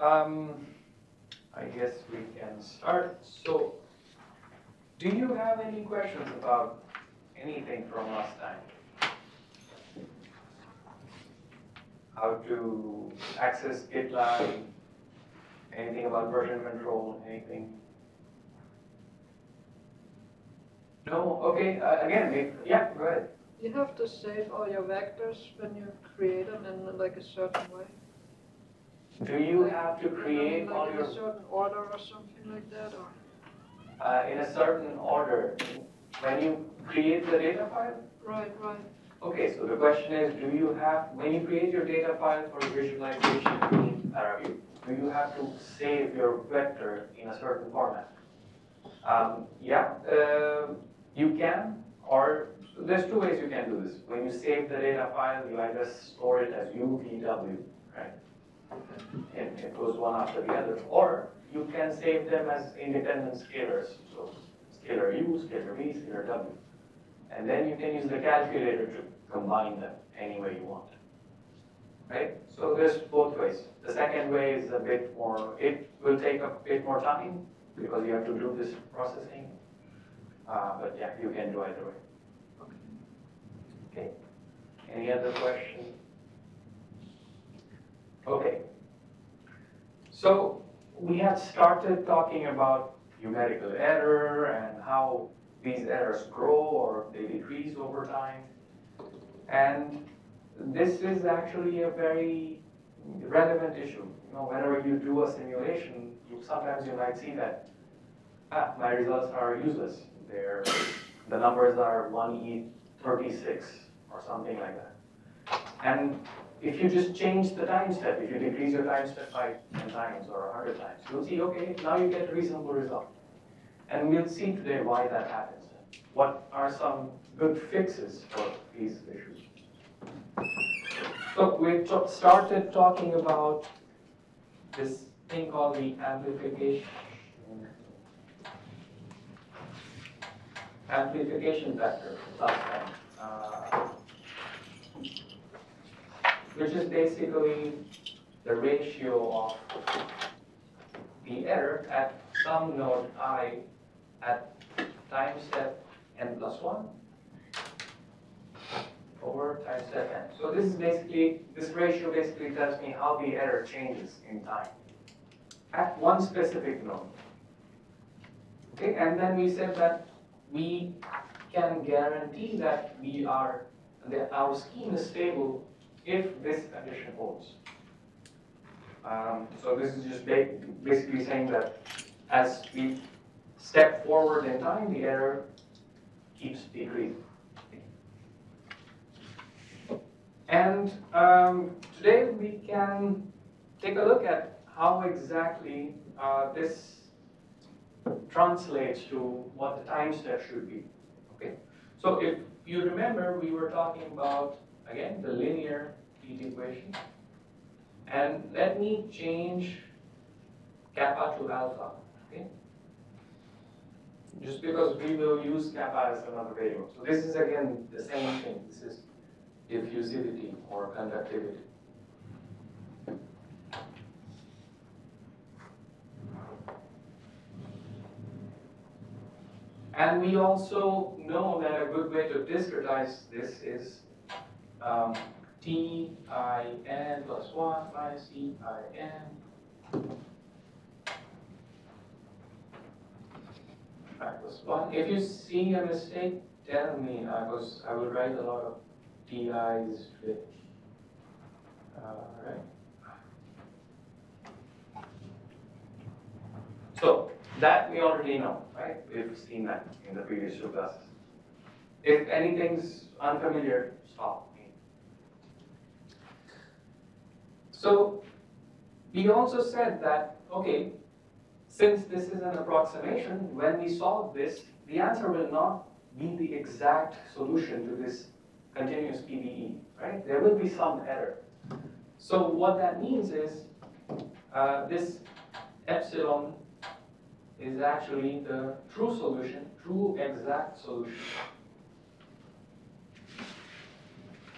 um, I guess we can start. So, do you have any questions about anything from last time? How to access GitLab, anything about version control, anything? No, okay, uh, again, yeah, go ahead. You have to save all your vectors when you create them in like a certain way. Do you have to create Like all in your, a certain order or something like that, or? uh, in a certain order? When you create the data file? Right, right. Okay, so the question is, do you have, when you create your data file for visualization in Paraview, do you have to save your vector in a certain format? Um, yeah, uh, you can, or there's two ways you can do this. When you save the data file, you either store it as UVW, right? And it goes one after the other, or you can save them as independent scalars. So scalar U, scalar V, scalar W. And then you can use the calculator to combine them any way you want. Right? So there's both ways. The second way is a bit more, it will take a bit more time because you have to do this processing. Uh, but yeah, you can do either way. Okay. Any other question? Okay. So we had started talking about numerical error and how these errors grow or they decrease over time. And this is actually a very relevant issue. You know, whenever you do a simulation, you, sometimes you might see that, ah, my results are useless. They're, the numbers are 1e36 or something like that. And if you just change the time step, if you decrease your time step by 10 times or 100 times, you'll see, okay, now you get a reasonable result. And we'll see today why that happens. What are some good fixes for these issues? So we started talking about this thing called the amplification. Amplification factor last time. Uh, which is basically the ratio of the error at some node i at time step n plus 1 over time step n. So this is basically, this ratio basically tells me how the error changes in time at one specific node. Okay, and then we said that we can guarantee that we are, that our scheme is stable if this condition holds. Um, so this is just ba basically saying that as we step forward in time, the error keeps decreasing. And um, today we can take a look at how exactly uh, this translates to what the time step should be. Okay, so if you remember, we were talking about again the linear heat equation, and let me change kappa to alpha. Okay, just because we will use kappa as another variable. So this is again the same thing. This is diffusivity or conductivity. And we also know that a good way to discretize this is um, T I n plus 1 minus E I n plus 1. If you see a mistake, tell me, because I will write a lot of TI's fit. Alright. So, that we already know, right? We've seen that in the previous two classes. If anything's unfamiliar, stop me. So, we also said that, okay, since this is an approximation, when we solve this, the answer will not be the exact solution to this continuous PDE, right? There will be some error. So what that means is uh, this epsilon is actually the true solution, true exact solution,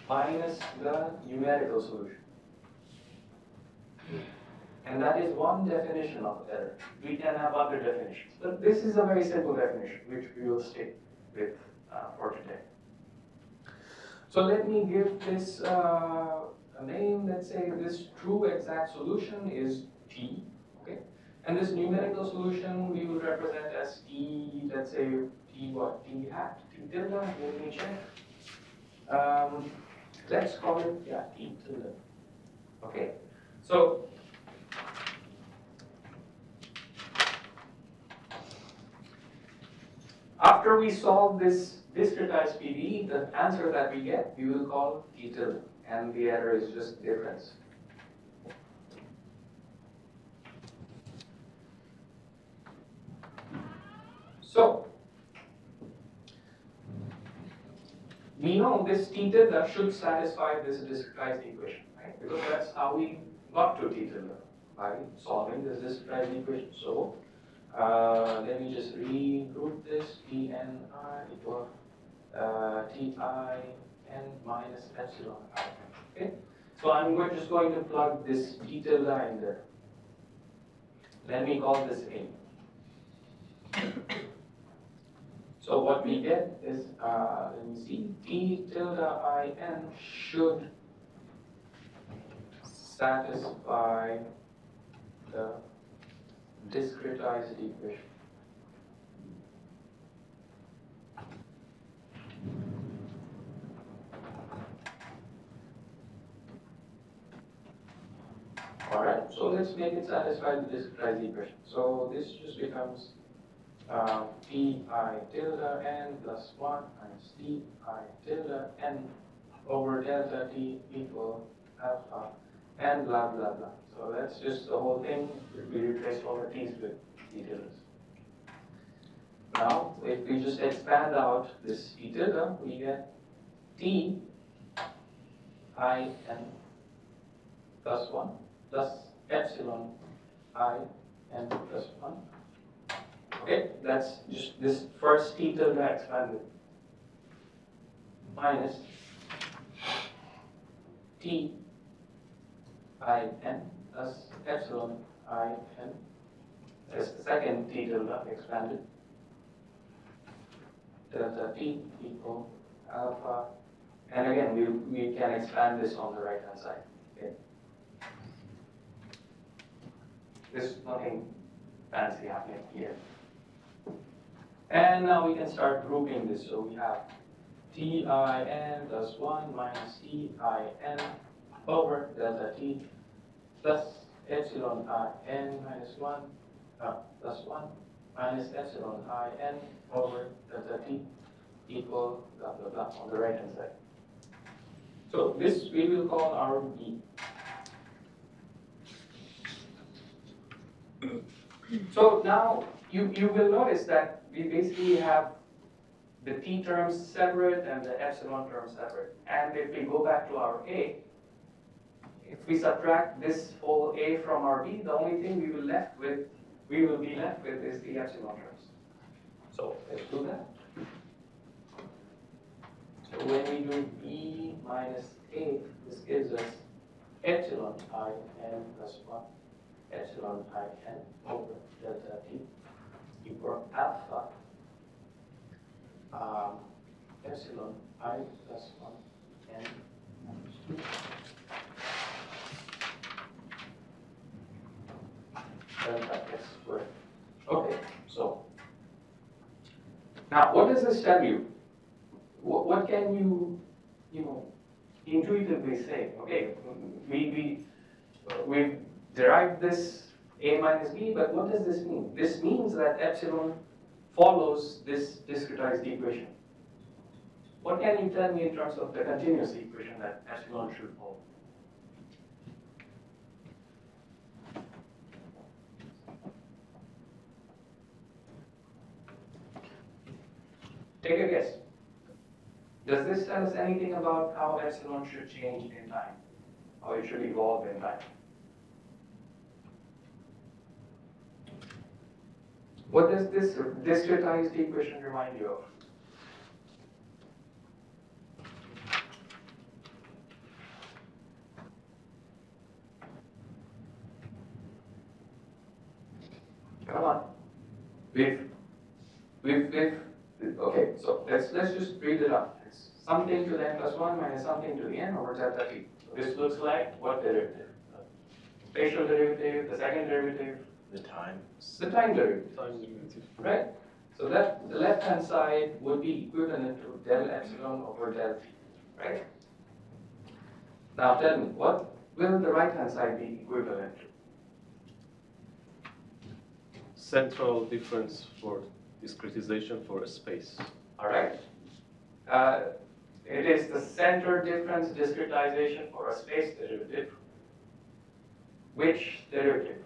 minus the numerical solution. And that is one definition of error. We can have other definitions, but this is a very simple definition, which we will stick with uh, for today. So let me give this uh, a name, let's say this true exact solution is T, okay? And this numerical solution we will represent as T, let's say T what, T hat, T tilde, let me check. Um, let's call it, yeah, T tilde. Okay, so after we solve this discretized PDE, the answer that we get, we will call T tilde, and the error is just difference. So, we know this T tilde that should satisfy this discretized equation, right? Because that's how we got to T tilde, by solving this discretized equation. So, uh, let me just regroup this, Tni equal uh, Ti n minus epsilon i, okay? So I'm going, just going to plug this T tilde in there. Let me call this A. So what we get is, uh, let me see, T tilde i n should satisfy the discretized equation. Alright, so let's make it satisfy the discretized equation. So this just becomes uh, t i tilde n plus 1 times t i tilde n over delta t equal alpha and blah blah blah. So that's just the whole thing. We replace all the t's with tildes. Now, if we just expand out this tilde, we get t i n plus 1 plus epsilon i n plus 1. Okay, that's just this first t tilde expanded minus t i n plus epsilon i n as the second t tilde expanded. Delta t equal alpha. And again we, we can expand this on the right hand side. Okay. There's nothing fancy happening here. And now we can start grouping this. So we have t i n plus 1 minus t i n over delta t plus epsilon i n minus 1 uh, plus 1 minus epsilon i n over delta t equal blah blah blah on the right hand side. So this we will call our B. So now you, you will notice that we basically have the t terms separate and the epsilon terms separate. And if we go back to our A, if we subtract this whole A from our B, the only thing we will left with, we will be left with is the epsilon terms. So let's do that. So when we do B minus A, this gives us epsilon i n plus 1 epsilon i n over delta t equal alpha um, epsilon i plus 1 n minus 2 delta x squared. Okay, so now what does this tell you? What, what can you, you know, intuitively say? Okay, we, we, we derived this a minus b, but what does this mean? This means that epsilon follows this discretized equation. What can you tell me in terms of the continuous equation that epsilon should follow? Take a guess. Does this tell us anything about how epsilon should change in time? How it should evolve in time? What does this discretized equation remind you of? Come on. With, with, with, okay, so let's, let's read it up. It's something to the n plus one minus something to the n over delta t. This looks like what derivative? Spatial derivative, the second derivative, The time. the time derivative, Time derivative. right? So that, the left-hand side would be equivalent to del epsilon over del t, right? Now tell me, what will the right-hand side be equivalent to? Central difference for discretization for a space. All right? Uh, It is the center difference discretization for a space derivative. Which derivative?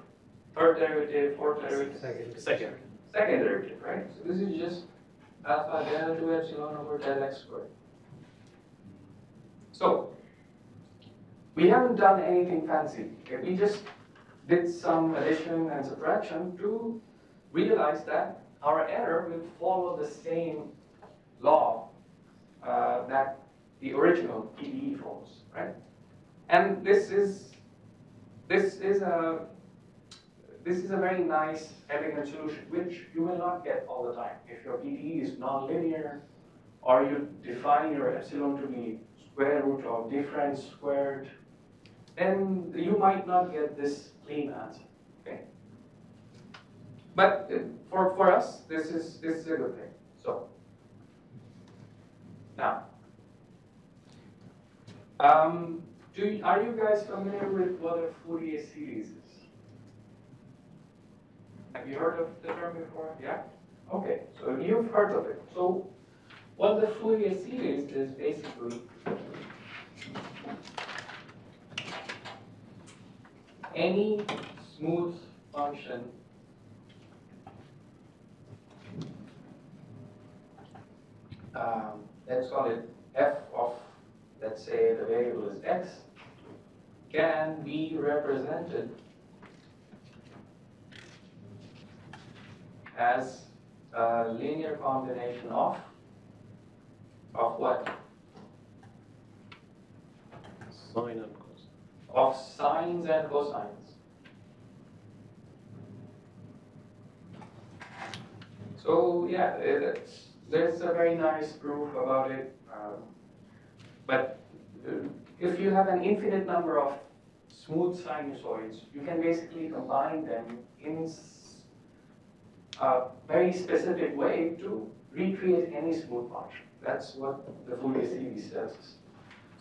Third derivative, fourth derivative? Second. Second Second derivative, right? So this is just alpha del 2 epsilon over del x squared. So, we haven't done anything fancy. Okay, We just did some addition and subtraction to realize that our error will follow the same law uh, that the original PDE forms, right? And this is this is a this is a very nice, elegant solution, which you will not get all the time. If your PDE is nonlinear, or you define your epsilon to be square root of difference squared, then you might not get this clean answer. Okay. But uh, for, for us, this is this is a good thing. Now, um, do are you guys familiar with what a Fourier series is? Have you heard of the term before? Yeah? Okay, so you've heard of it. So what the Fourier series is basically any smooth function um, let's call it f of, let's say the variable is x, can be represented as a linear combination of, of what? Sine and cos. Of sines and cosines. So, yeah, it's, there's a very nice proof about it. um, But uh, if you have an infinite number of smooth sinusoids, you can basically combine them in a very specific way to recreate any smooth function. That's what the Fourier series us.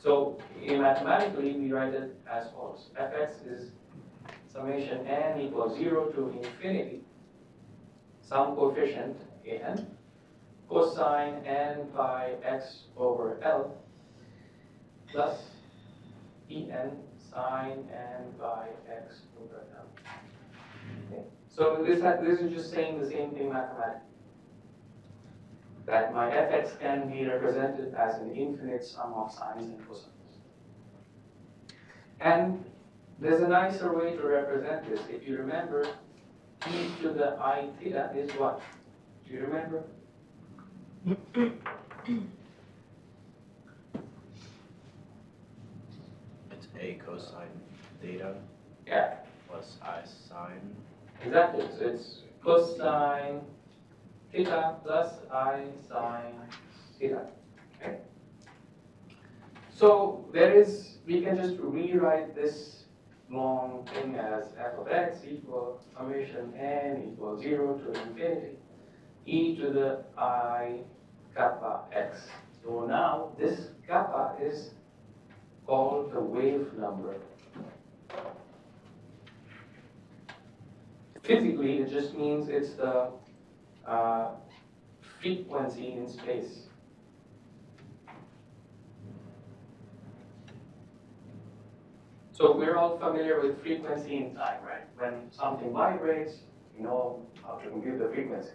So in mathematically, we write it as follows. fx is summation n equals 0 to infinity, some coefficient an, cosine n pi x over L plus en sine n pi x over L. Okay. So this, this is just saying the same thing mathematically. That my fx can be represented as an infinite sum of sines and cosines. And there's a nicer way to represent this. If you remember, e to the i theta is what? Do you remember? It's a cosine theta Yeah, plus i sine. exactly. So it's cosine theta plus i sine theta. Okay? So there is, we can just rewrite this long thing as f of x equal summation n equals 0 to infinity e to the i kappa x. So now this kappa is called the wave number. Physically, it just means it's the uh, frequency in space. So we're all familiar with frequency in time, right? When something vibrates, we know how to compute the frequency.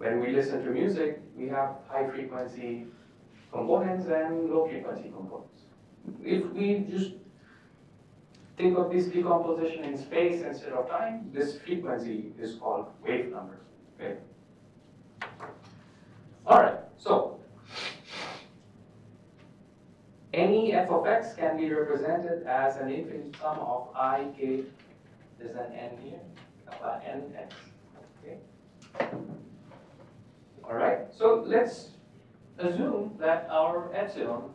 When we listen to music, we have high frequency components and low frequency components. If we just think of this decomposition in space instead of time, this frequency is called wave number. Okay. All right. So any f of x can be represented as an infinite sum of i k. There's an n here, kappa n x. Okay? All right, so let's assume that our epsilon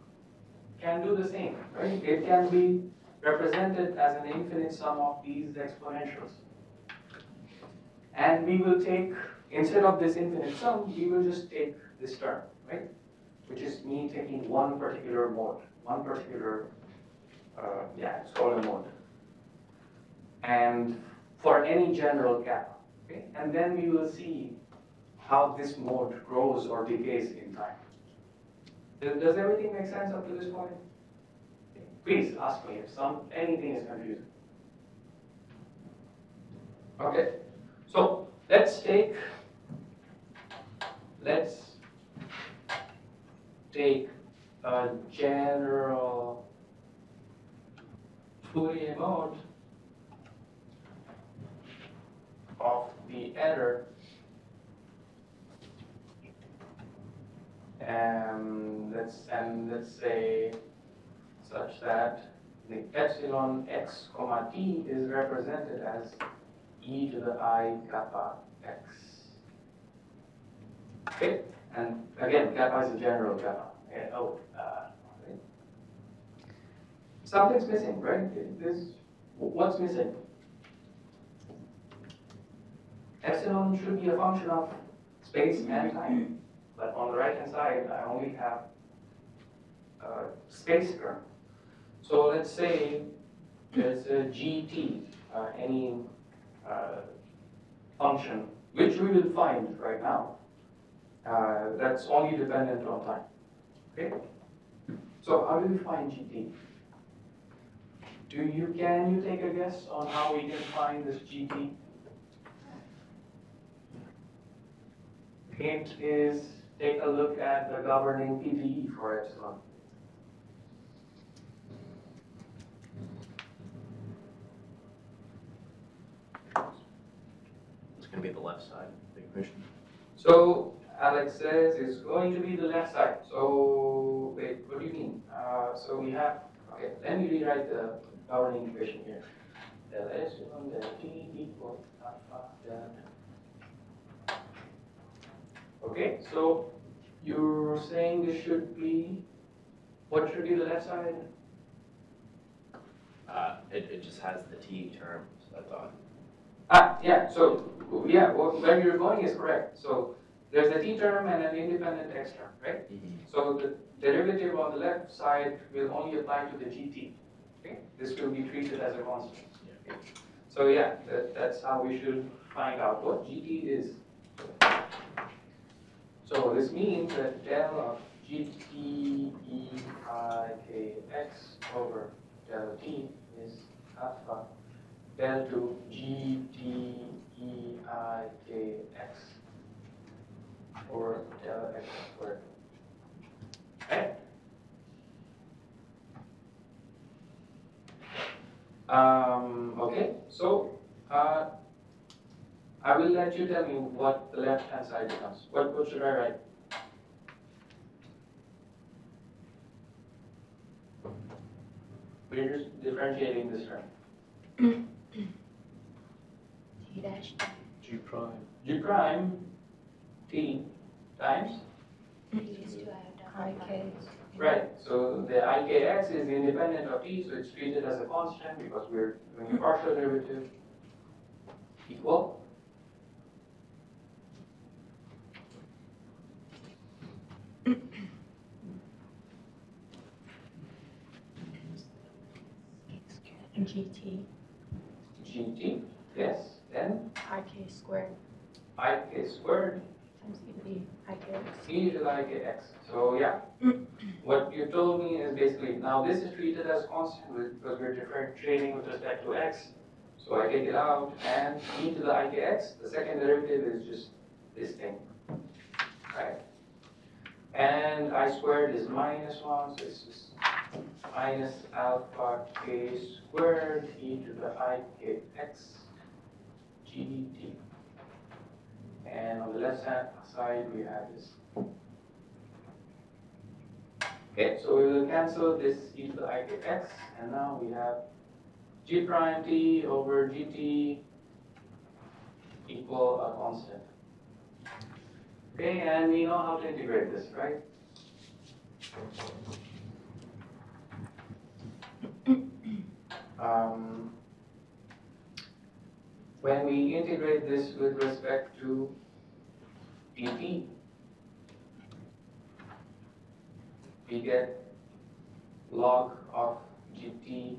can do the same, right? It can be represented as an infinite sum of these exponentials. And we will take, instead of this infinite sum, we will just take this term, right? Which is me taking one particular mode, one particular, uh, yeah, it's called a mode. And for any general kappa, okay? And then we will see how this mode grows or decays in time. Does everything make sense up to this point? Please ask me if some, anything is confusing. Okay, so let's take, let's take a general Fourier mode of the error and let's and let's say such that the epsilon x comma t is represented as e to the i kappa x. Okay, and again, kappa is a general kappa. Eh, oh, uh, right. something's missing, right? This, what's missing? Epsilon should be a function of space and time. But on the right hand side, I only have a space term. So let's say there's a gt, uh, any uh, function, which we will find right now, uh, that's only dependent on time. Okay? So how do we find gt? Do you, can you take a guess on how we can find this gt? Hint is take a look at the governing PDE for epsilon. It's gonna be the left side of the equation. So Alex says it's going to be the left side. So wait, what do you mean? Uh, so we have okay. Let me rewrite the governing equation here. Del epsilon del t equals alpha del. Okay, so you're saying this should be what should be the left side? Uh, it, it just has the t term, so I thought. Ah, yeah, so, yeah, well, where you're going is correct. So there's a t term and an independent x term, right? So the derivative on the left side will only apply to the gt. Okay? This will be treated as a constant. Okay? So yeah, that, that's how we should find out what gt is. So this means that del of gt e i k x over del t is alpha del to gt e i k x or del x squared. Okay? Um, okay, so, uh, I will let you tell me what the left-hand side becomes. What, what should I write? We're just differentiating this term. T dash G prime. G prime t times, T used to add IK. right, so the ikx is independent of t, so it's treated as a constant because we're doing a partial derivative equal. GT gt, yes, then IK squared ik squared times EB IKX. e to the ikx. So yeah, what you told me is basically, now this is treated as constant because we're differentiating with respect to x. So I take it out and e to the ikx, the second derivative is just this thing, right? And i squared is minus one, so it's just minus alpha k squared e to the ikx gdt. And on the left hand side, we have this. Okay, so we will cancel this e to the ikx, and now we have g prime t over gt equal a constant. Okay, and we know how to integrate this, right? Um, when we integrate this with respect to dt, we get log of gt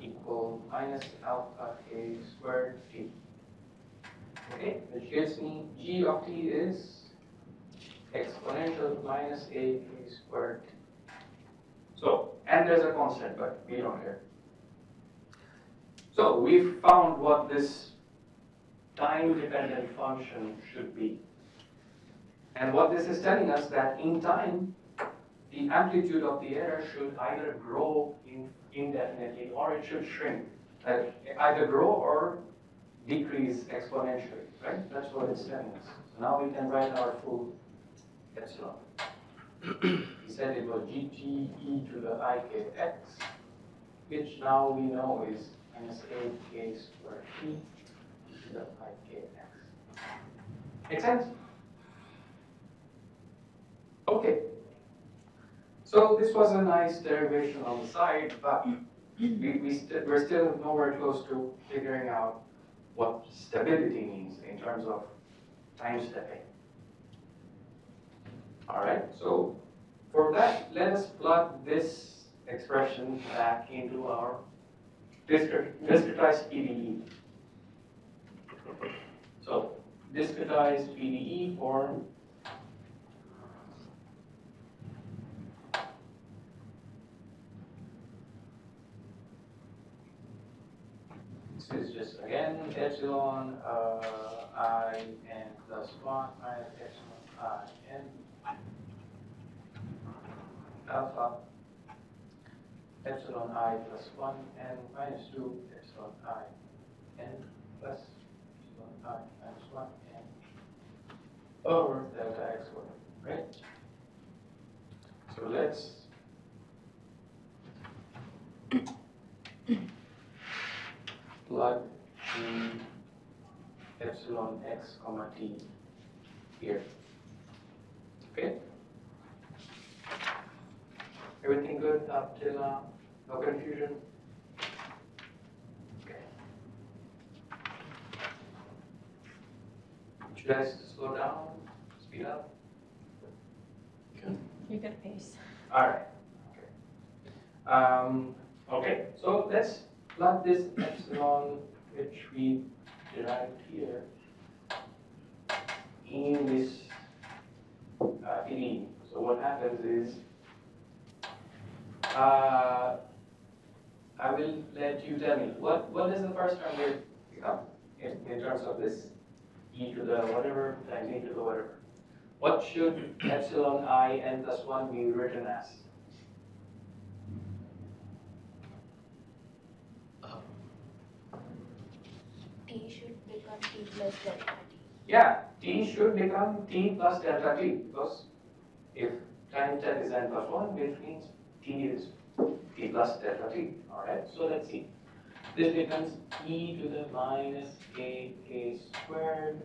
equal minus alpha k squared t. Okay, which gives me g of t is exponential minus a k squared t. So, and there's a constant, but we don't care. So we found what this time-dependent function should be. And what this is telling us that in time, the amplitude of the error should either grow in indefinitely or it should shrink. Uh, either grow or decrease exponentially, right? That's what it's telling us. So now we can write our full epsilon. We said it was gt e to the i k x, which now we know is minus a k squared t e to the i k x. Make sense? Okay. So this was a nice derivation on the side, but we, we st- we're still nowhere close to figuring out what stability means in terms of time stepping. All right, so for that, let us plug this expression back into our discretized PDE. So discretized PDE form This is just epsilon uh, i n plus 1 minus epsilon i n alpha epsilon i plus 1 n minus 2 epsilon i n plus epsilon i minus 1 n over delta x squared, right? So let's plug in epsilon x comma t here. Okay? Everything good up now? No confusion? Okay. Should I slow down, speed up? Okay. You got pace. All right. Okay. Um, okay, so let's plug this epsilon, which we derived here, in this uh, PDE. So what happens is, uh, I will let you tell me, what, what is the first term here become in, in terms of this e to the whatever times e to the whatever? What should epsilon i n plus 1 be written as? T should become T plus delta T. Yeah, t should become t plus delta t, because if time step is n plus 1, which means t is t plus delta t, all right? So let's see. This becomes e to the minus a k squared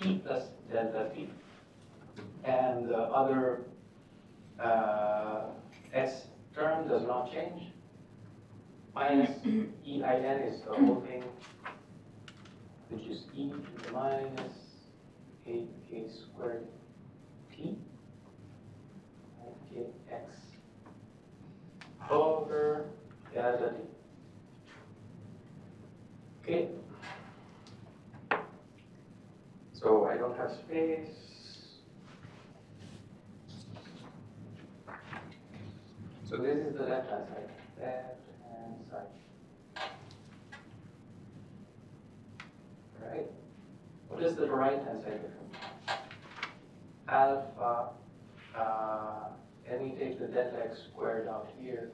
t plus delta t. And the other uh, s term does not change. Minus e i n is the whole thing which is e to the minus a k squared t k x over t. Okay. So I don't have space. So this is the left hand side, left hand side. right? What is the right hand side difference? Alpha, uh, and we take the delta x squared out here.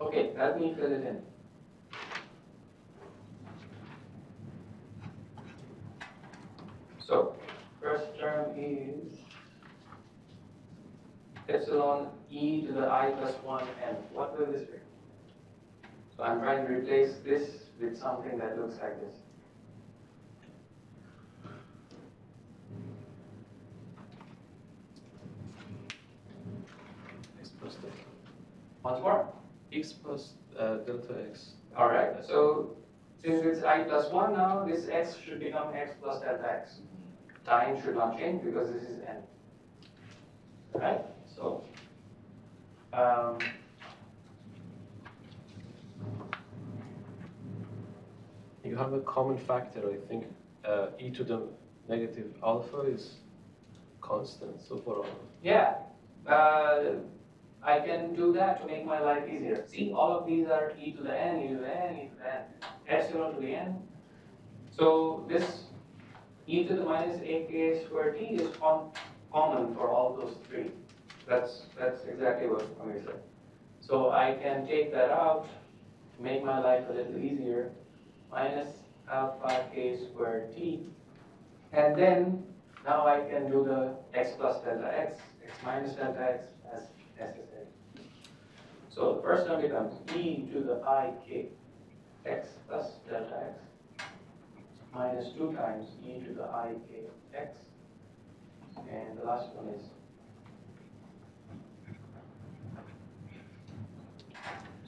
Okay, let me fill it in. So, first term is epsilon e to the i plus 1 n. What will this be? So I'm trying to replace this with something that looks like this. X plus delta. More. X plus uh, delta x. All right, so since it's i plus 1 now, this x should become x plus delta x. Time should not change because this is n. All right, so um, You have a common factor, I think. Uh, e to the negative alpha is constant. So for all. yeah, uh, I can do that to make my life easier. See, all of these are e to the n, e to the n, e to the n, epsilon to the n. So this e to the minus aka squared t is com- common for all those three. That's, that's exactly what Amir said. So I can take that out to make my life a little easier, minus alpha k squared t. And then now I can do the x plus delta x, x minus delta x as necessary. So the first term becomes e to the i k x plus delta x minus 2 times e to the i k x. And the last one is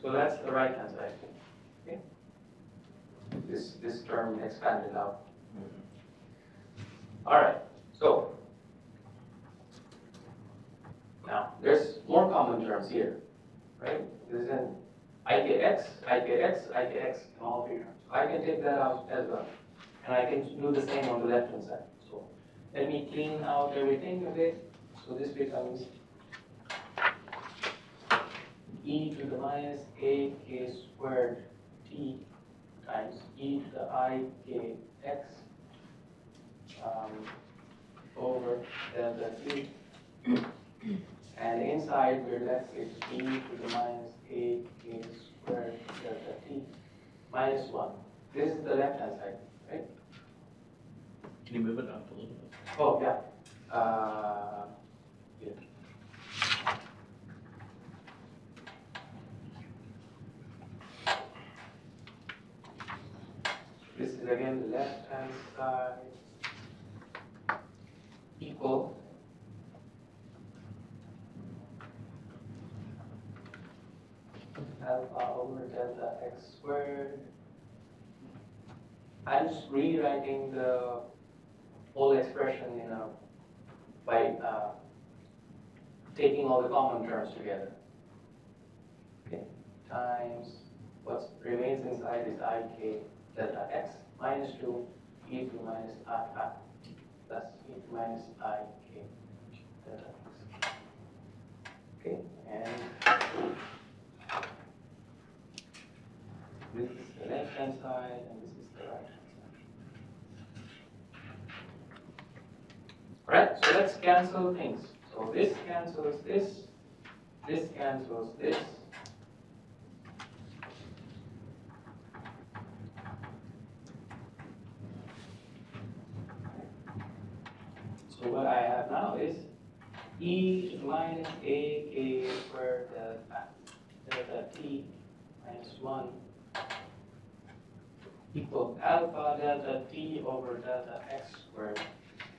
So that's the right hand side. Okay? This, this term expanded out. Mm-hmm. All right, so now there's more common terms here, right? This is an IKX, IKX, IKX, and all three terms. I can take that out as well. And I can do the same on the left hand side. So let me clean out everything a bit. So this becomes e to the minus a k squared t times e to the i k x um, over delta t. And inside we're left with e to the minus a k squared delta t minus 1. This is the left hand side, right? Can you move it up a little bit? Oh, yeah. Uh, yeah. This is again left hand side equal alpha over delta x squared. I'm just rewriting the whole expression in a, by uh, taking all the common terms together. Okay, times what remains inside is ik delta x minus 2 e to minus i, i plus e to minus ik delta x. Okay, and this is the left hand side and this is the right hand side. Alright, so let's cancel things. So this cancels this, this cancels this. So what I have now is e minus a k squared delta, delta t minus 1 equal alpha delta t over delta x squared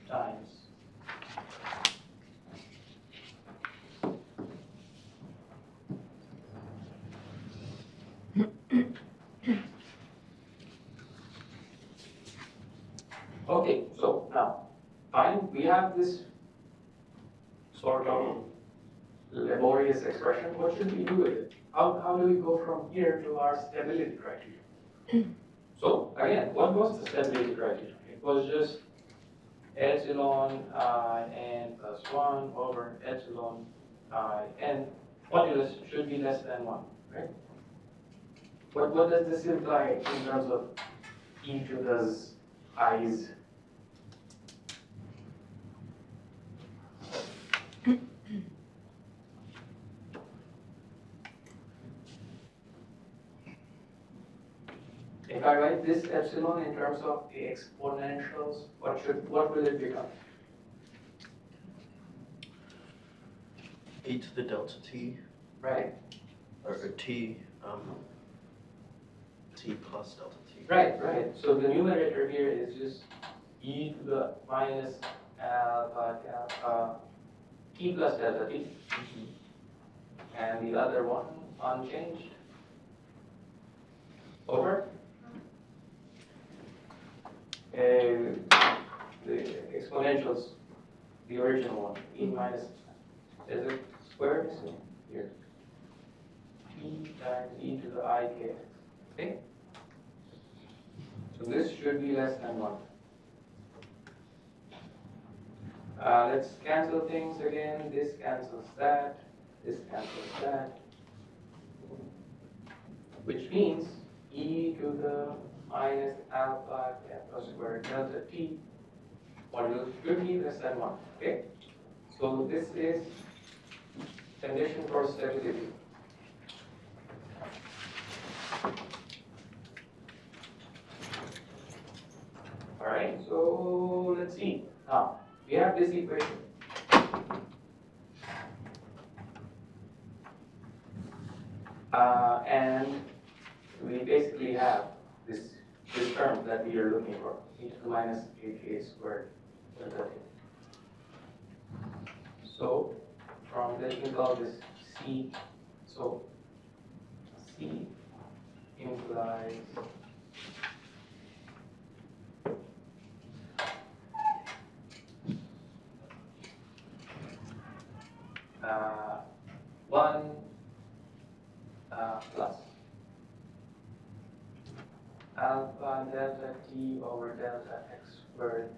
times. Okay, so now, fine, we have this sort of laborious expression, what should we do with it? How, how do we go from here to our stability criteria? So again, what was the stability criteria? It was just epsilon i n plus 1 over epsilon i n modulus should be less than 1, right? What, what does this imply in terms of e to the i's? If I this epsilon in terms of the exponentials, what should, what will it become? e to the delta t, Right? or or t, um, T plus delta T. Right, right. So the numerator here is just e to the minus alpha alpha t plus delta t. And the other one unchanged. Over. The exponentials, the original one, e minus, is it squared? So Here. e times e to the i k. Okay? So this should be less than one. Uh, let's cancel things again. This cancels that. This cancels that. Which means e to the minus alpha kappa squared delta t modulus should be less than one. Okay? So this is condition for stability. All right, so let's see. Now, we have this equation. Uh, and we basically have this, term that we are looking for, e to the minus ak squared. So, from that we can call this c, so c implies uh, 1 uh, plus alpha delta t over delta x squared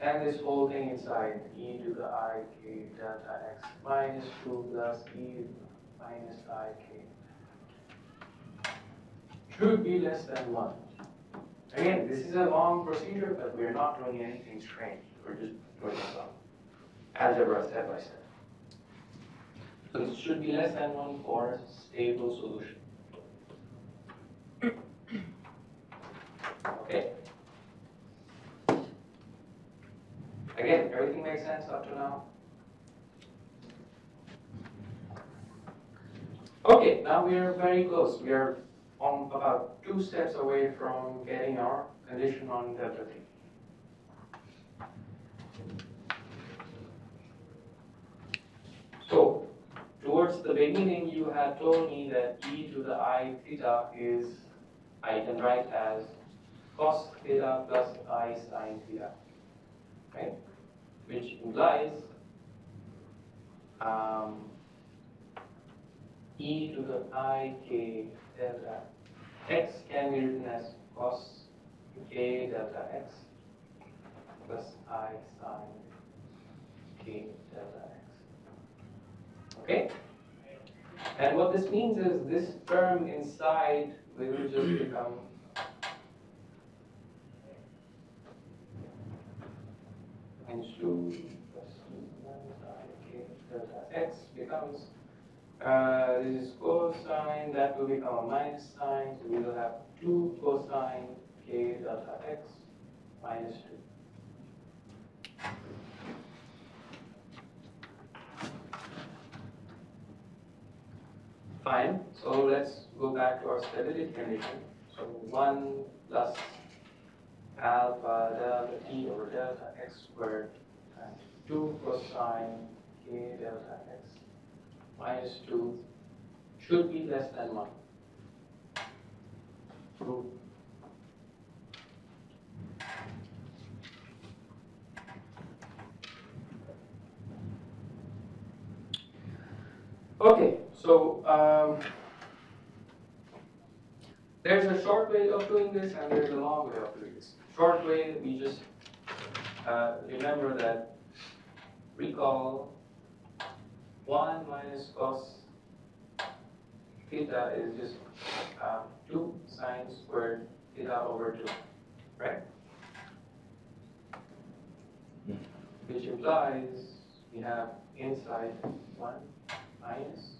and this whole thing inside e to the i k delta x minus 2 plus e minus i k should be less than 1. Again, this is a long procedure, but we're not doing anything strange. We're just doing some algebra step by step. So it should be less than 1 for stable solution. Okay? Again, everything makes sense up to now? Okay, now we are very close. We are on about two steps away from getting our condition on delta t. So, towards the beginning, you had told me that e to the i theta is, I can write as cos theta plus i sine theta, right? Which implies um, e to the i k delta x can be written as cos k delta x plus i sine k delta x. Okay? And what this means is this term inside will just become minus 2 plus minus i k delta x becomes uh, this is cosine, that will become a minus sign, so we will have 2 cosine k delta x minus 2. Fine, so let's go back to our stability condition. So 1 plus alpha delta t over delta x squared times 2 cosine k delta x minus 2 should be less than 1. True. Okay, so um, there's a short way of doing this and there's a long way of doing this. Short way, we just uh, remember that recall 1 minus cos theta is just um, 2 sine squared theta over 2, right? Which implies we have inside 1 minus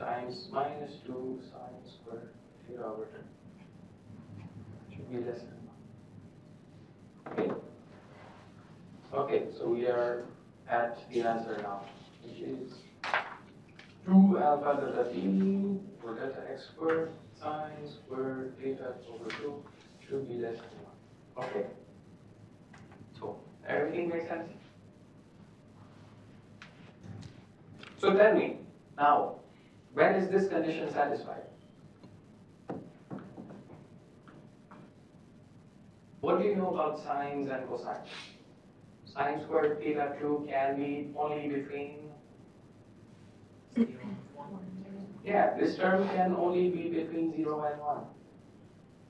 times minus 2 sine squared theta over 2. Should be less than 1. Okay. Okay, so we are at the answer now, which is two alpha delta t for delta x squared sine squared theta over two should be less than one. Okay. So everything makes sense? So tell me, now, when is this condition satisfied? What do you know about sines and cosines? Sine squared theta two can be only between, yeah, this term can only be between zero and one.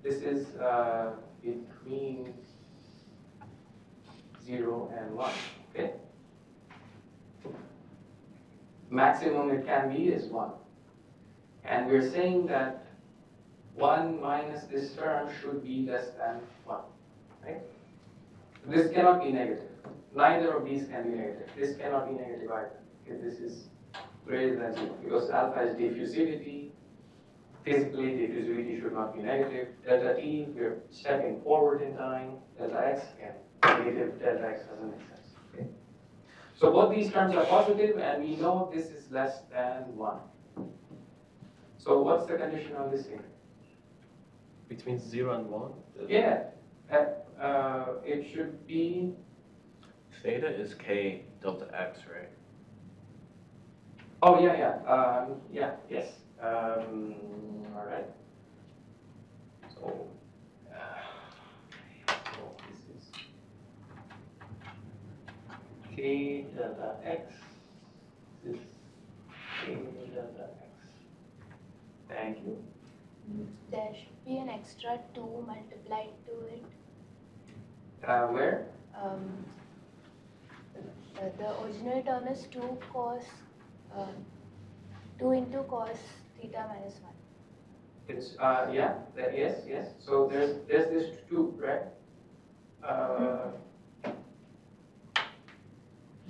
This is uh, between zero and one, okay? Maximum it can be is one. And we're saying that one minus this term should be less than one, right? This cannot be negative. Neither of these can be negative. This cannot be negative either. Okay, this is greater than zero because alpha is diffusivity. Physically, diffusivity should not be negative. Delta t, we're stepping forward in time. Delta x, again, negative delta x doesn't make sense. So both these terms are positive, and we know this is less than one. So what's the condition on this thing? Between zero and one? Yeah, uh, uh, it should be Theta is k delta x, right? Oh, yeah, yeah, um, yeah, yes, um, all right. So, uh, so this is k delta x, this is k delta x. Thank you. There should be an extra two multiplied to it. Uh, where? Um, uh, the original term is two cos, um, two into cos theta minus one. It's, uh, yeah, that, yes, yes, so there's, there's this two, right? Uh,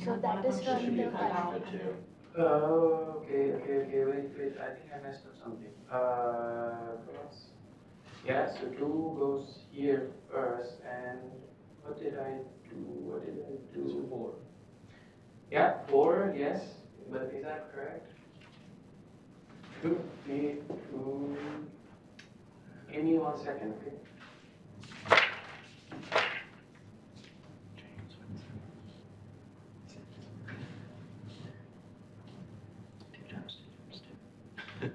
So that is There from should the an Oh, okay, okay, okay, wait, wait, I think I messed up something. Uh. Yeah, so two goes here first, and what did I do, what did I do? four. Yeah, four, yes, but is that correct? Two, three, two, give me one second, okay? Two times two times two.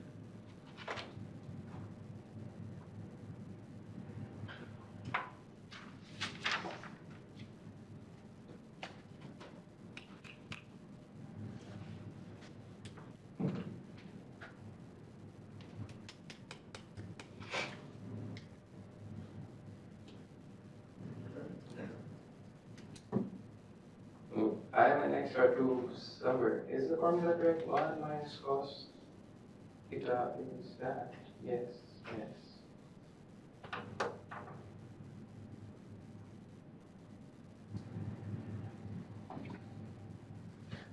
Mm, Have an somewhere. Is the formula correct? One minus cos theta is that? Yes, yes.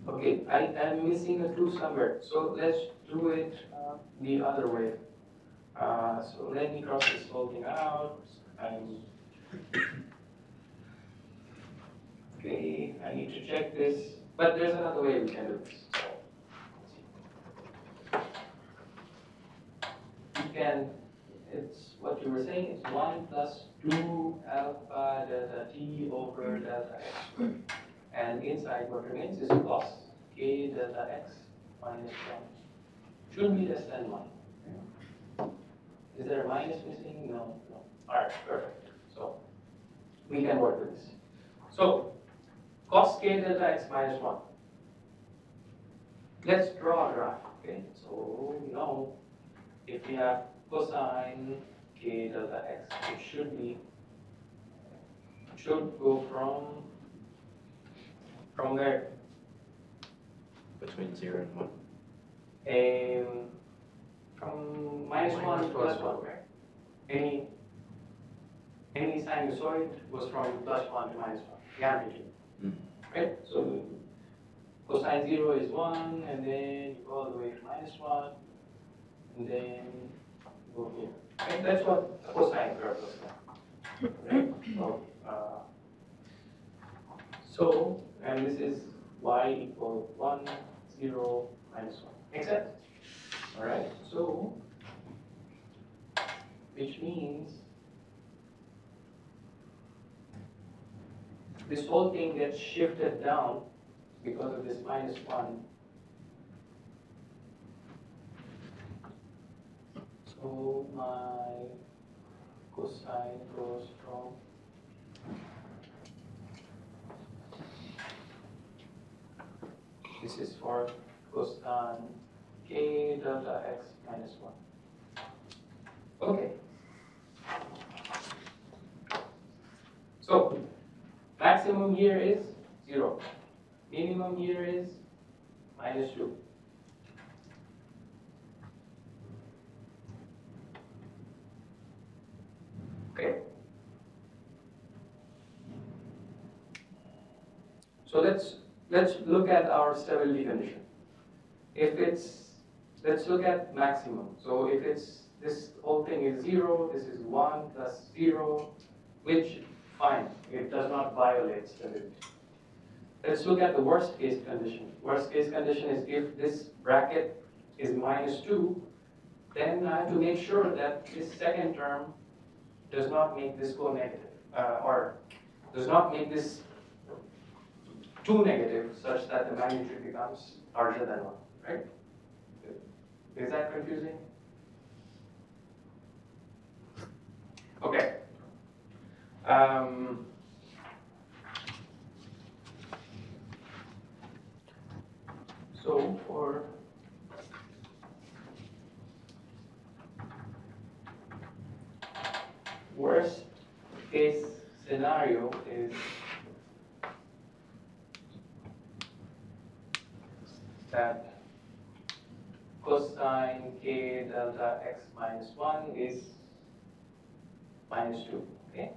Okay, I am missing a two somewhere, so let's do it uh, the other way. Uh, so let me cross this whole thing out. I'm Okay, I need to check this, but there's another way we can do this. You can, it's what you were saying, it's one plus two alpha delta t over delta x. And inside what remains is plus k delta x minus one. Should be less than one. Is there a minus missing? No, no. All right, perfect. So we can work with this. So cos k delta x minus 1. Let's draw a graph, okay? So now, if we have cosine k delta x, it should be, it should go from, from where? Between zero and one. Um, from minus 1 to plus plus 1, right? Any, any sinusoid goes from plus 1 to minus 1, guaranteed. Mhm. Right, so cosine 0 is 1, and then you go all the way to minus 1, and then you go here. Right, that's what a cosine curve looks like. Right, so, uh, so, and this is y equal 1, 0, minus 1. Make sense? All right, so, which means this whole thing gets shifted down because of this minus 1. So my cosine goes from this is for cosine k delta x minus 1. Okay. So maximum here is 0. Minimum here is minus 2. Okay. So let's, let's look at our stability condition. If it's, let's look at maximum. So if it's, this whole thing is zero, this is one plus zero, which, fine, it does not violate stability. Let's look at the worst case condition. Worst case condition is if this bracket is minus two, then I have to make sure that this second term does not make this go negative, uh, or does not make this too negative such that the magnitude becomes larger than one, right? Is that confusing? Okay. Um, so for worst case scenario is that cosine k delta x minus 1 is minus 2, okay?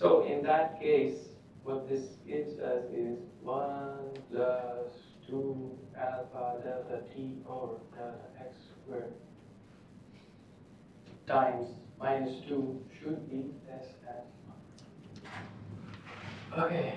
So in that case, what this gives us is 1 plus 2 alpha delta t over delta x squared times minus 2 should be less than 1. Okay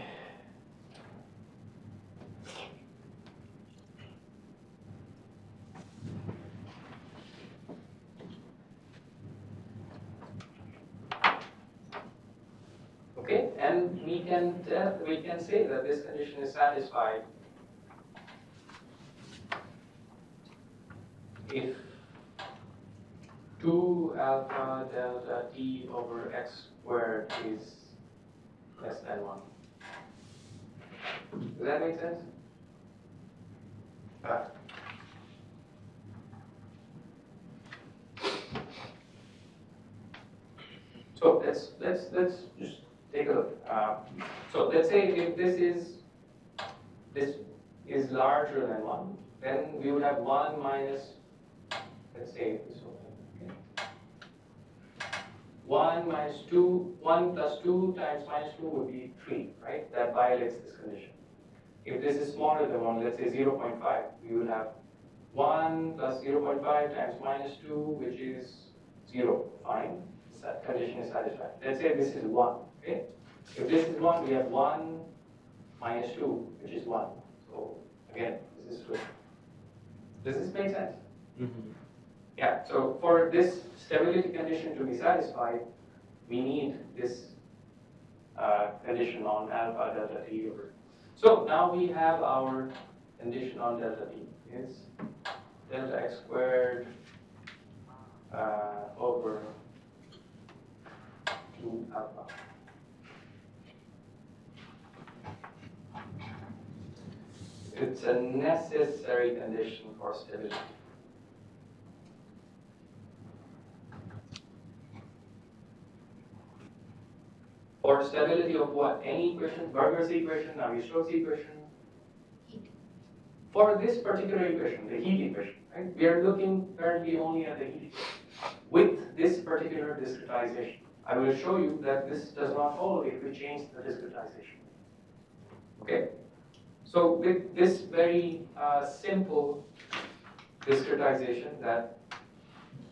and we can tell, we can say that this condition is satisfied if two alpha delta t over x squared is less than one. Does that make sense? Ah. So let's, let's, let's just take a look. Uh, So let's say if this is, this is larger than one, then we would have one minus, let's say this whole okay? One minus two, one plus two times minus two would be three, right? That violates this condition. If this is smaller than one, let's say 0.5, we would have one plus 0.5 times minus two, which is zero, fine? That condition is satisfied. Let's say this is one, okay? If this is one, we have one minus two, which is one. So again, this is good. Does this make sense? Yeah, so for this stability condition to be satisfied, we need this uh, condition on alpha delta t over. So now we have our condition on delta t is delta x squared uh, over 2 alpha. It's a necessary condition for stability. For stability of what? Any equation, Burgers' equation, Navier-Stokes equation? For this particular equation, the heat equation, right? We are looking currently only at the heat equation with this particular discretization. I will show you that this does not follow if we change the discretization. Okay? So with this very uh, simple discretization that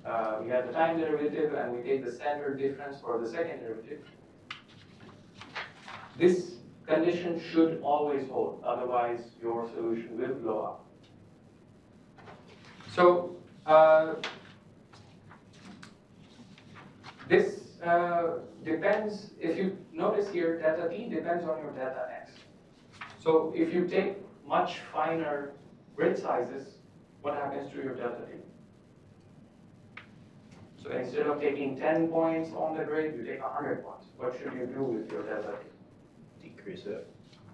uh, we have the time derivative and we take the standard difference for the second derivative, this condition should always hold, otherwise your solution will blow up. So, uh, this uh, depends, if you notice here, delta t depends on your delta x. So if you take much finer grid sizes, what happens to your delta t? So instead of taking 10 points on the grid, you take 100 points. What should you do with your delta t? Decrease it.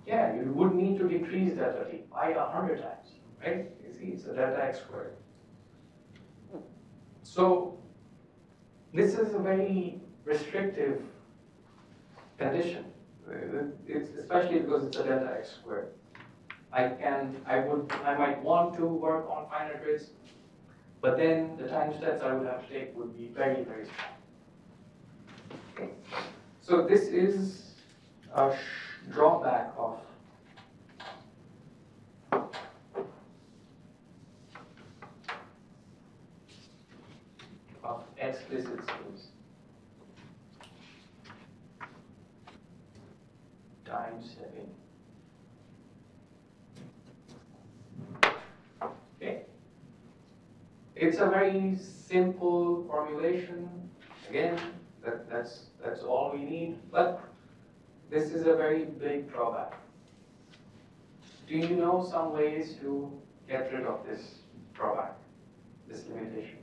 Yeah, you would need to decrease delta t by 100 times, right? You see, it's a delta x squared. So this is a very restrictive condition. It's especially because it's a delta x squared. I can, I would, I might want to work on finer grids, but then the time steps I would have to take would be very, very small. So this is a drawback of explicit schemes. Time stepping. Okay. It's a very simple formulation. Again, that, that's, that's all we need, but this is a very big drawback. Do you know some ways to get rid of this drawback, this limitation?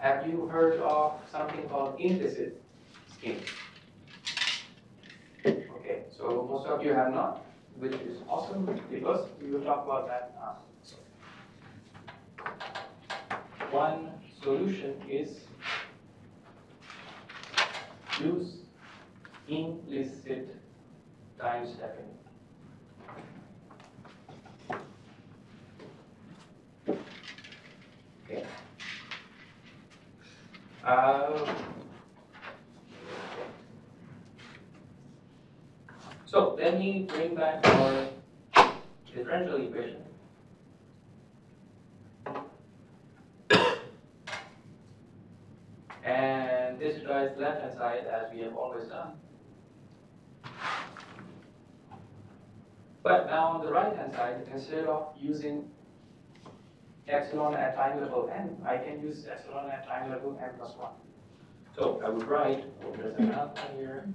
Have you heard of something called implicit scheme? Okay, so most of you have not, which is awesome because we will talk about that now. One solution is use implicit time stepping. Okay. Uh, So let me bring back our differential equation. And disregard the left hand side as we have always done. But now on the right hand side, instead of using epsilon at time level n, I can use epsilon at time level n plus 1. So I would write, there's an alpha here.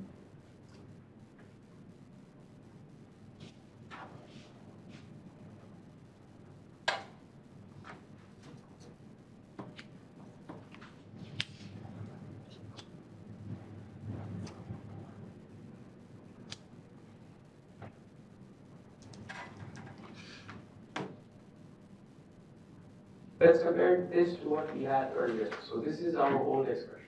Let's to what we had earlier. So this is our old expression.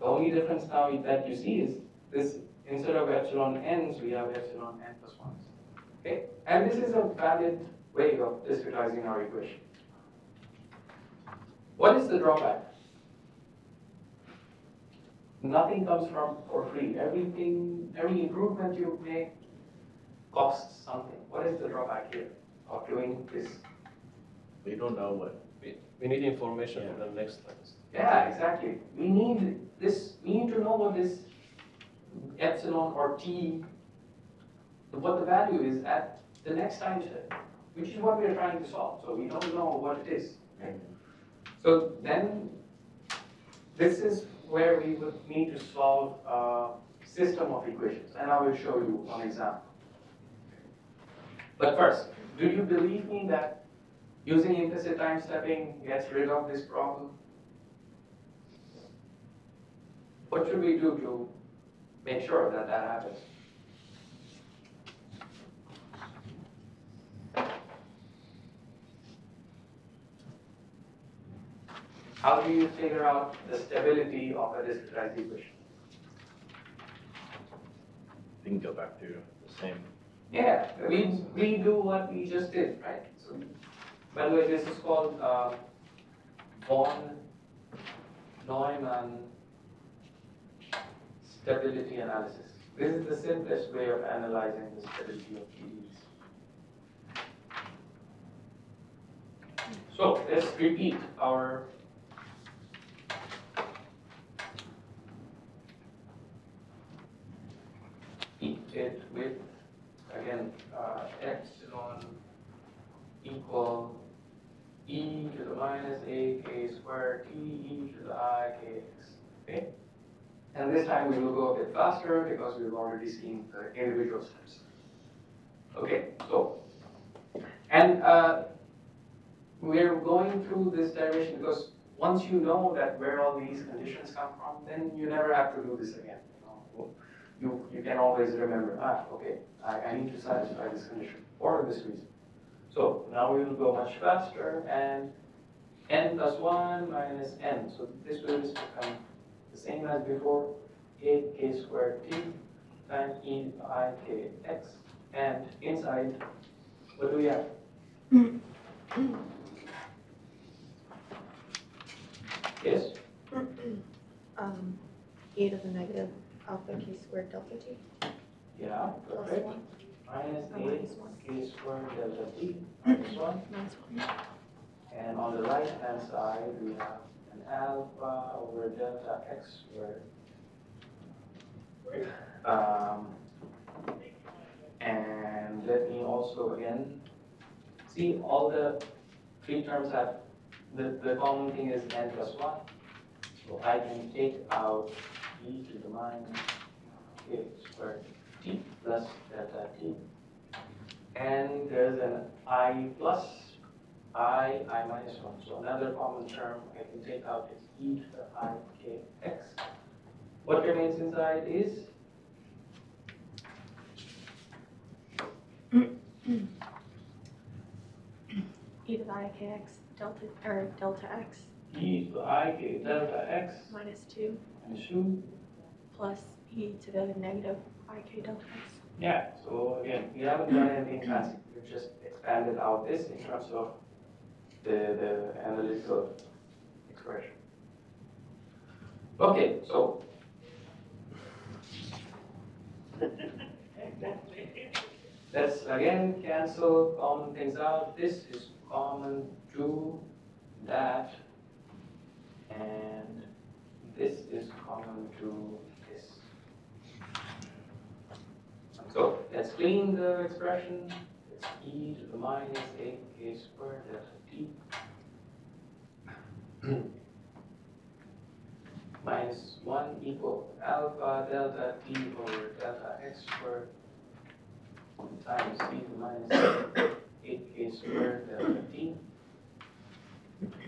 The only difference now that you see is this, instead of epsilon n's, we have epsilon n plus 1s. Okay? And this is a valid way of discretizing our equation. What is the drawback? Nothing comes from for free. Everything, every improvement you make costs something. What is the drawback here of doing this? We don't know what, We, we need information for the next times. Yeah, exactly. We need this, we need to know what this epsilon or t, what the value is at the next time step, which is what we are trying to solve. So we don't know what it is. okay? So then, this is where we would need to solve a system of equations, and I will show you one example. But first, do you believe me that using implicit time stepping gets rid of this problem? What should we do to make sure that that happens? How do you figure out the stability of a discretized equation? we can go back through the same. Yeah, we, we do what we just did, right? So, by the way, this is called uh, von Neumann stability analysis. This is the simplest way of analyzing the stability of PDEs. So let's repeat our it with, again, uh, epsilon equal e to the minus a k squared t e to the i k x, okay? And this time we will go a bit faster because we've already seen the individual steps. Okay, so, and uh, we're going through this derivation because once you know that where all these conditions come from, then you never have to do this again. you know. You, you can always remember, ah, okay, I, I need to satisfy this condition for this reason. So now we will go much faster and n plus 1 minus n. So this will become the same as before, 8k squared t times e i k x. And inside, what do we have? Yes? um, e to the negative alpha k squared delta t Yeah, perfect. Minus Oh, minus one. 8 k squared delta t minus 1. minus one. And on the right hand side, we have an alpha over delta x squared. Um, and let me also again, see all the three terms have, the, the common thing is n plus 1. So I can take out e to the minus k squared t plus delta t. And there's an i plus i, i minus 1. So another common term I can take out is e to the i k x. What remains inside is e to the i k x delta, or delta x e to the i k delta x minus two minus 2. plus e to the negative i k delta x. Yeah, so again, we haven't done anything fancy. We've just expanded out this in terms of the, the analytical expression. Okay, so. Let's again cancel common things out. This is common to that. And this is common to this. So let's clean the expression. It's e to the minus a k squared delta t. minus 1 equal alpha delta t over delta x squared times e to minus 8k squared delta t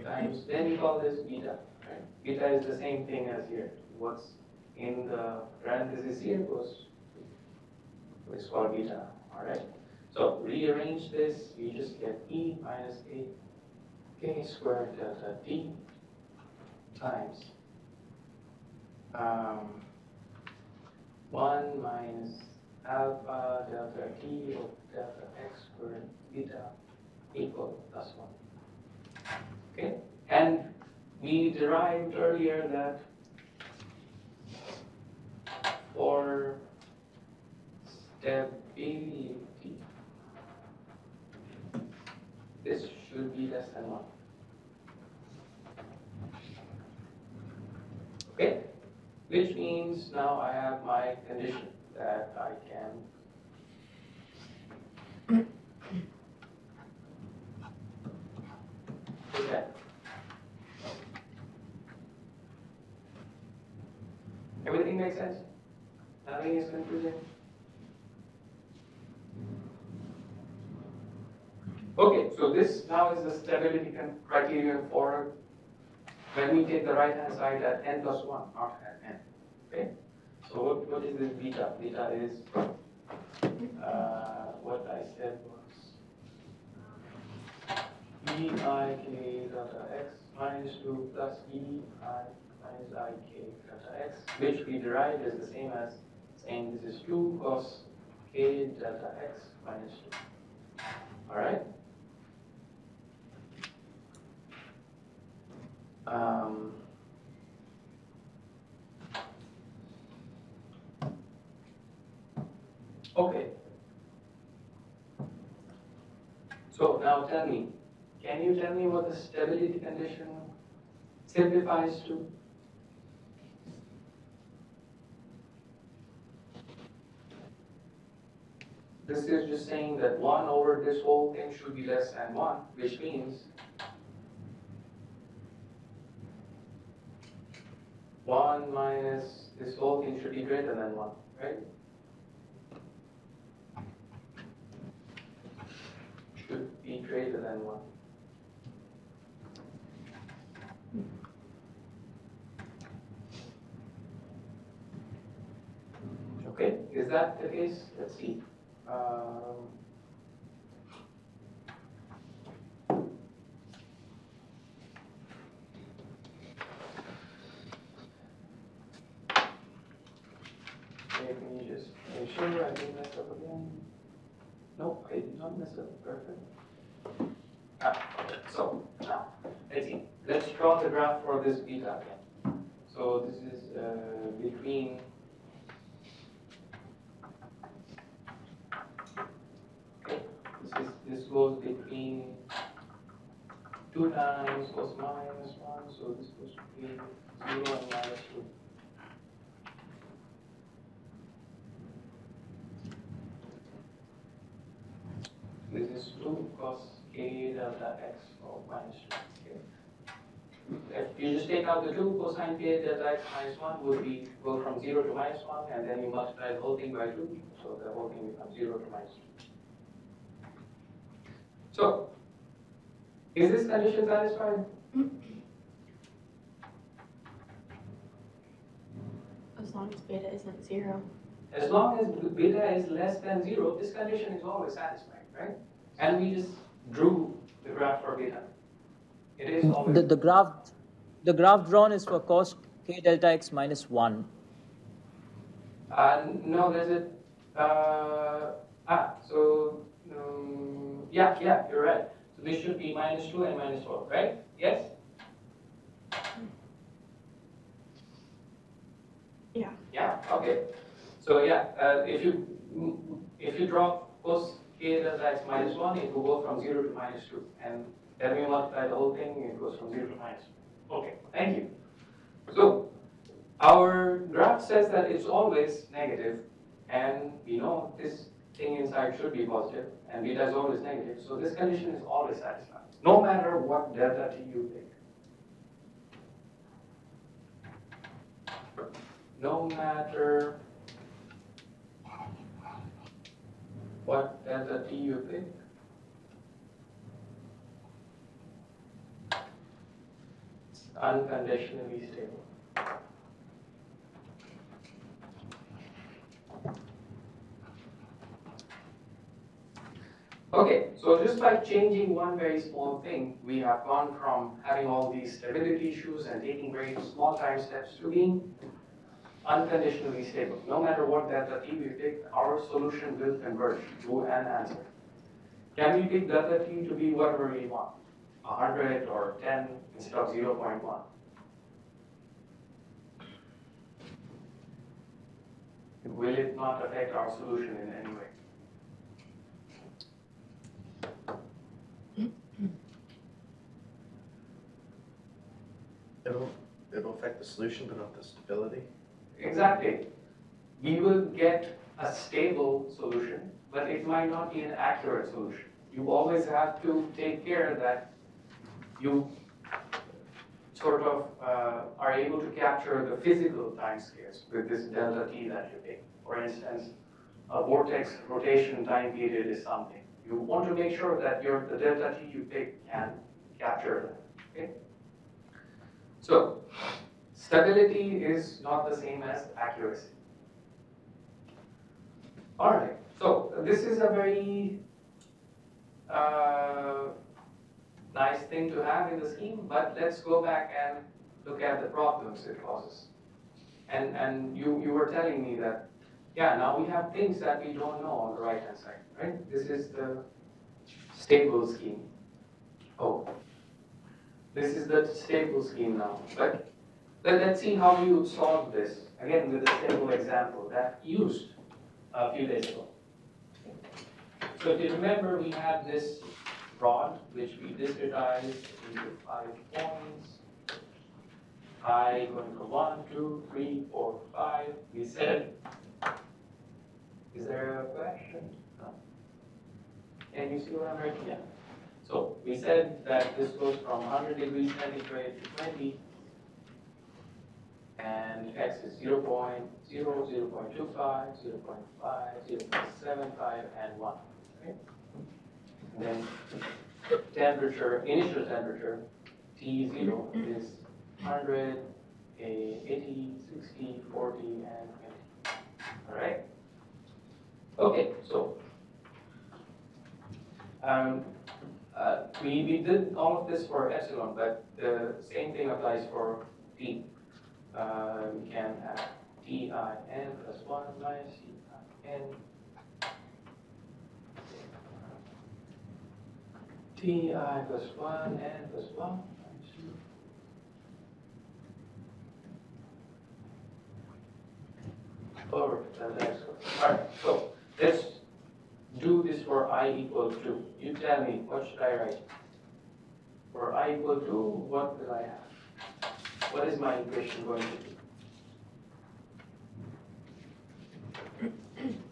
times, then we call this beta, right? Beta is the same thing as here. What's in the parentheses here goes is called beta, all right? So rearrange this, you just get e minus a k squared delta t times um, 1 minus alpha delta t of delta x squared beta equal plus 1. Okay, and we derived earlier that for stability, this should be less than 1. Okay, which means now I have my condition that I can Okay. Everything makes sense? Nothing is confusing? Okay, so this now is the stability criterion for when we take the right hand side at n plus 1, not at n. Okay? So what, what is this beta? Beta is uh, what I said was e i k delta x minus 2 plus e i minus i k delta x, which we derived as the same as saying this is 2 cos k delta x minus 2. All right? Um, okay. So now tell me, can you tell me what the stability condition simplifies to? this is just saying that one over this whole thing should be less than one, which means one minus this whole thing should be greater than one, right? Should be greater than one. Okay, is that the case? Let's see. Um, Let me just make sure I didn't mess up again. Nope, I did not mess up, perfect. Ah, so, now, let's see, let's draw the graph for this beta again. So this is uh, between Okay, this is, this goes between two times plus minus one, so this goes between zero and minus two. This is two cos k delta x or minus two, okay? If you just take out the two, cosine k delta x minus one would be, go from zero to minus one, and then you multiply the whole thing by two, so the whole thing becomes zero to minus two. So, is this condition satisfied? As long as beta isn't zero. As long as beta is less than zero, this condition is always satisfied, right? And we just drew the graph for beta. It is The, the graph, the graph drawn is for cos k delta x minus 1. uh, no, there's a, uh, ah, so, um, yeah, yeah, you're right. So this should be minus two and minus four, right? Yes? Yeah. Yeah, okay. So yeah, uh, if you, if you draw cos k delta x minus one, it will go from zero to minus two. And then we multiply the whole thing, it goes from zero to minus two. Okay, thank you. So, our graph says that it's always negative, and we know this thing inside should be positive, and beta is always negative, so this condition is always satisfied, no matter what delta t you pick. No matter what delta t you pick. It's unconditionally stable. Okay, so just by changing one very small thing, we have gone from having all these stability issues and taking very small time steps to being unconditionally stable. No matter what delta t we pick, our solution will converge to an answer. Can we pick delta t to be whatever we want? 100 or 10 instead of 0.1? Will it not affect our solution in any way? It'll, it'll affect the solution, but not the stability. Exactly. We will get a stable solution, but it might not be an accurate solution. You always have to take care that you sort of uh, are able to capture the physical time scales with this delta t that you pick. For instance, a vortex rotation time period is something. You want to make sure that your the delta t you pick can capture that. Okay? So, Stability is not the same as accuracy. All right, so this is a very uh, nice thing to have in the scheme, but let's go back and look at the problems it causes. And, and you, you were telling me that, yeah, now we have things that we don't know on the right-hand side, right? This is the stable scheme. Oh, this is the stable scheme now, but but let's see how you solve this, again with a simple example that used a few days ago. So if you remember, we had this rod which we discretized into five points. I going from one, two, three, four, five. We said, is there a question? No. Can you see what I'm writing? Yeah. So we said that this goes from 100 degrees centigrade to 20, and x is 0, 0.0, 0 0.25, 0 0.5, 0 0.75, and 1. Okay? And then temperature, initial temperature, T0 is 100, eh, 80, 60, 40, and 20. All right? Okay, so um, uh, we, we did all of this for epsilon, but the same thing applies for t. Uh, we can have t i n plus 1 minus t i n. t i plus 1 n plus 1 minus 2. Over delta x squared. All right, so let's do this for i equal to. You tell me, what should I write? For i equal to, what will I have? What is my equation going to be?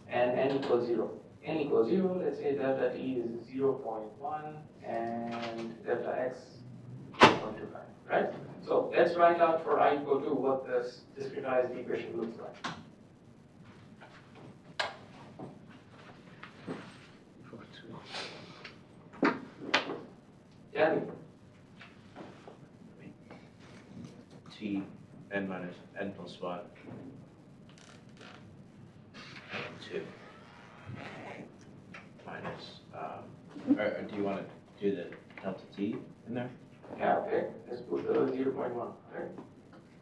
And n equals 0. n equals 0, let's say delta t is 0 0.1 and delta x is 0.25, right? So let's write out for i equal to what this discretized equation looks like. For two. Tell me. T n minus n plus one. Two. Minus, um, or, or do you wanna do the delta t in there? Yeah, okay, let's put the zero point one, right?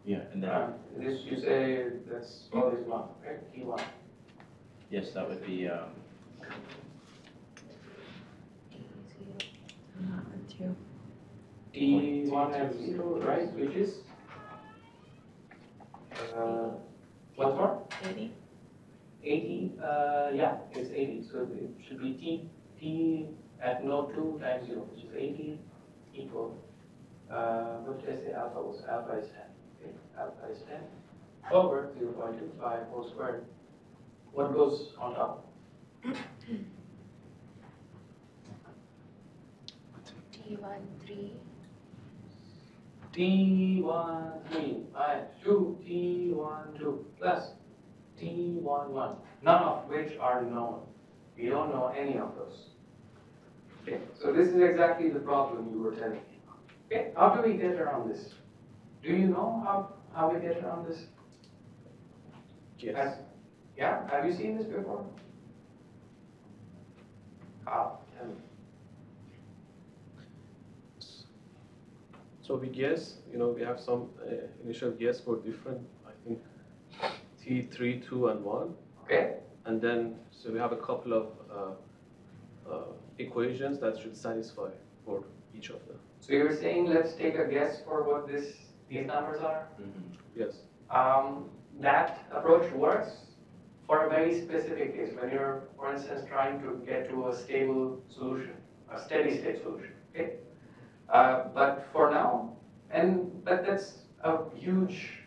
Yeah, and then, Uh, This, you say, that's all is one, right, T one. yes, that would be, um, Zero. T one and zero, right, which is? Uh, what more? Eighty? Eighty, uh, yeah, it's eighty, so it should be T, T at no two times zero, which is eighty equal, uh, what did I say, alpha was, alpha is ten, okay, alpha is ten, over zero point two five whole squared. What goes on top? T one three. T one three minus two T one two plus T one one, none of which are known. We don't know any of those. Okay, so this is exactly the problem you were telling me. Okay, how do we get around this? Do you know how, how we get around this? Yes. Yeah, have you seen this before? How? Tell me. So we guess, you know, we have some uh, initial guess for different, I think, T3, 2, and 1. Okay, And then, so we have a couple of uh, uh, equations that should satisfy for each of them. so you're saying let's take a guess for what this, these numbers are? mhm. Yes. Um, that approach works for a very specific case, when you're, for instance, trying to get to a stable solution, a steady state solution, okay? Uh, but for now, and, but that's a huge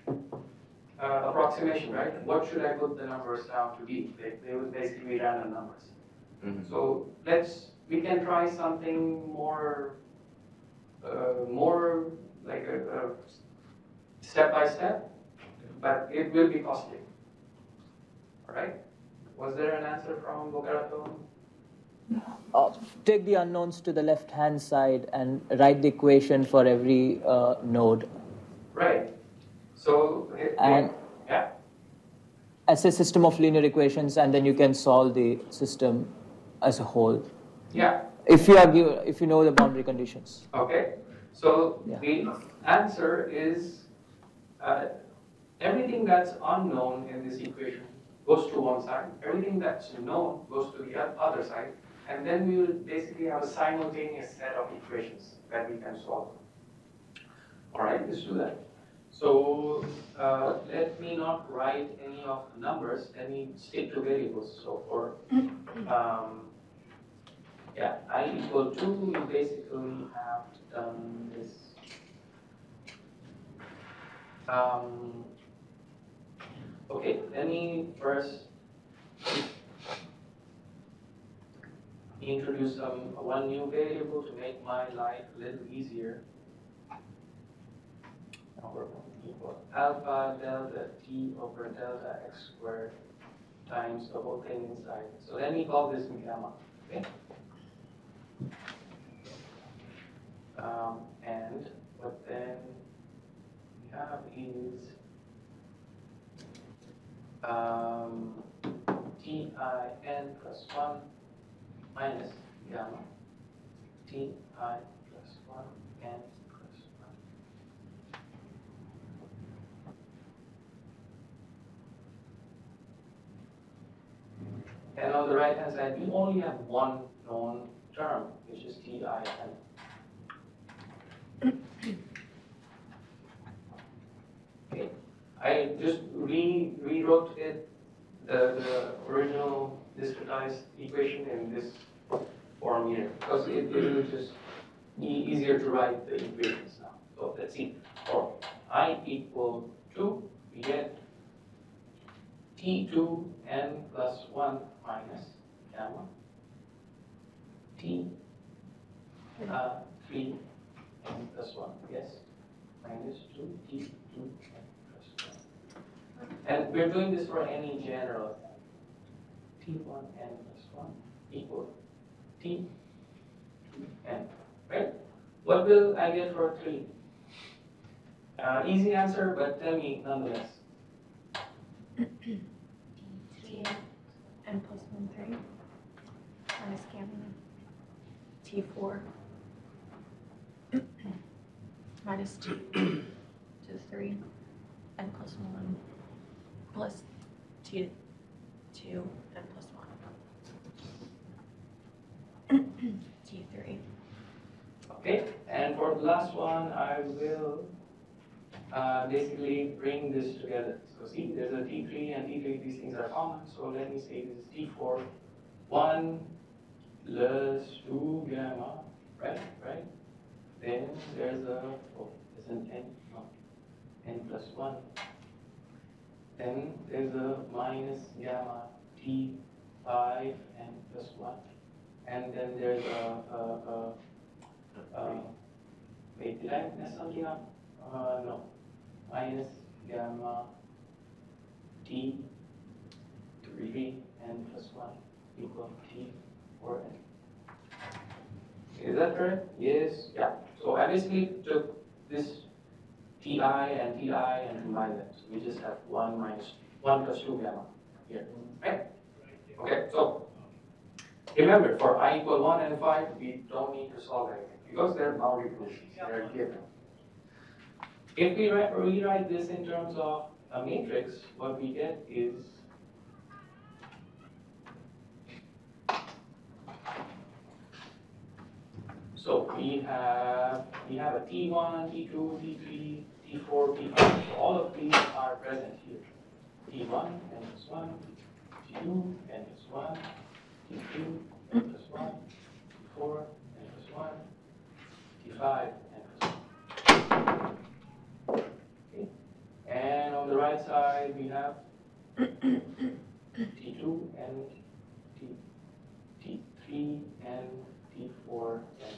uh, approximation, right? What should I put the numbers down to be? They, they would basically be random numbers. Mhm. So let's, we can try something more, uh, more like a, a step by step, but it will be costly. All right? Was there an answer from Bogarato? Uh, take the unknowns to the left hand side and write the equation for every uh, node. Right. So, it- And yeah, as a system of linear equations, and then you can solve the system as a whole. yeah, If you are if you know the boundary conditions. okay. So Yeah. the answer is uh, everything that's unknown in this equation goes to one side, everything that's known goes to the other side, and then we will basically have a simultaneous set of equations that we can solve. All right, let's do that. So uh, let me not write any of the numbers, let me stick to variables. So for, um, yeah, i equal to, you basically have done this. Um, okay, let me first introduce some, one new variable to make my life a little easier. Alpha delta t over delta x squared times the whole thing inside. So let me call this gamma, okay? Um, and what then we have is um, t i n plus 1 minus gamma t i plus 1 n plus 1. And on the right hand side, we only have one known term, which is t i n. Okay, I just re rewrote it, the, the original discretized equation in this form here, because it, it will just be easier to write the equations now. So let's see, for i equal two, we get t2 n plus 1 minus gamma t uh, 3 n plus 1, yes, minus 2 t 2 n plus 1. And we're doing this for any general t1 n plus 1 equal T n, right? What will I get for 3? Uh, easy answer, but tell me nonetheless. N 1, 3 minus gamma T4 minus 2 to the 3 N plus 1 plus T 2 Okay, and for the last one, I will uh, basically bring this together. So see, there's a T3 and T3, these things are common, so let me say this is T4, 1 plus 2 gamma, right, right? Then there's a, oh, there's an n, no, n plus 1. Then there's a minus gamma T5 n plus 1. And then there's a, a, a um, wait, did I mess something up? Uh, no. Minus gamma t 3 n plus 1 equal t 4 n. Is that correct? Yes, yeah. So I basically took this ti and ti and combined them. So we just have 1 minus 1 plus 2 gamma here, right? Okay, so remember for i equal 1 and 5, we don't need to solve anything because they're boundary conditions, they're given. If we write, rewrite this in terms of a matrix, what we get is so we have we have a T1, T2, T3, T4, T5. So all of these are present here. T1 n plus 1, T2 n plus 1, T2 n plus 1, T4 n plus 1, T5 n plus 1. Okay. And on the right side, we have T2 and T, T3 and T4 and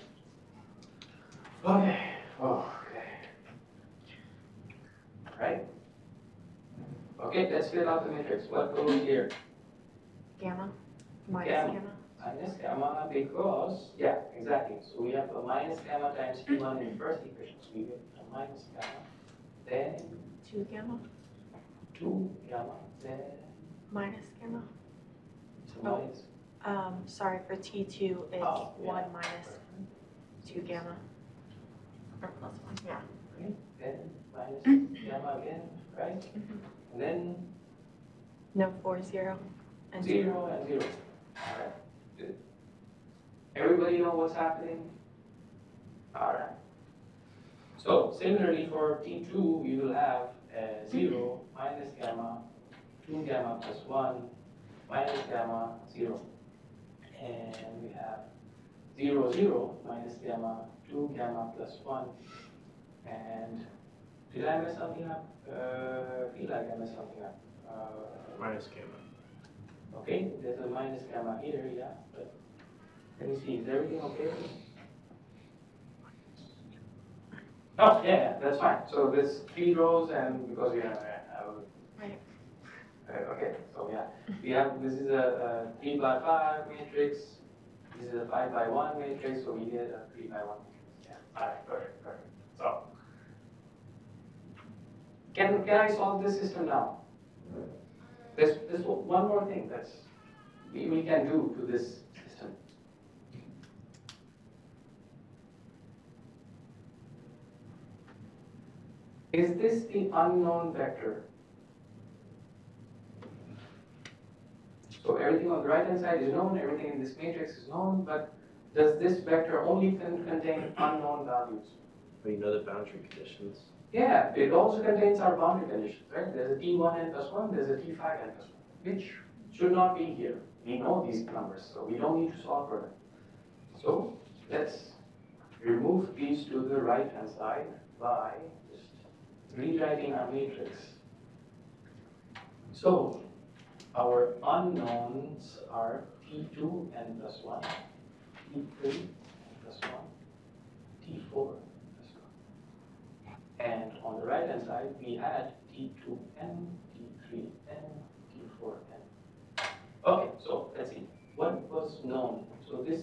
Okay, okay. Right? Okay, let's fill out the matrix. What goes here? Gamma minus Gamma. gamma. Minus gamma because, yeah, exactly. So we have a minus gamma times T1 in the first equation. So we get a minus gamma, then Two gamma 2 gamma, then minus gamma. a Oh. minus. Um, sorry, for T two, it's Oh, yeah. one minus two gamma. Or plus one, yeah. Right? Then minus gamma again, right? And then No, four, zero, and zero and zero. Alright, good. Everybody know what's happening? Alright. So similarly for T2, we will have uh, zero minus gamma, two gamma plus one, minus gamma, zero. And we have zero, zero minus gamma, two gamma plus one. And did I mess something up? Uh, feel like I messed something up. Uh, Minus gamma. Okay, there's a minus gamma here, yeah, but Let me see, is everything okay? Oh, yeah, yeah, that's fine. So there's three rows and because we have, uh, Right. uh, okay, so yeah, we have, this is a, a three by five matrix. This is a five by one matrix, so we get a three by one. matrix. Yeah, all right, perfect, perfect. So. Can, can I solve this system now? There's, there's one more thing that's, we, we can do to this system. Is this the unknown vector? So everything on the right hand side is known, everything in this matrix is known, but does this vector only contain unknown values? But you know the boundary conditions. Yeah, it also contains our boundary conditions, right? There's a T1 n plus 1, there's a T5 n plus 1, which should not be here. We know these numbers, so we don't need to solve for them. So let's remove these to the right hand side by just rewriting our matrix. So our unknowns are T2 n plus 1, T3 n plus 1, T4 plus 1. And on the right hand side, we had T2n, T3n, T4n. Okay, so let's see. What was known? So this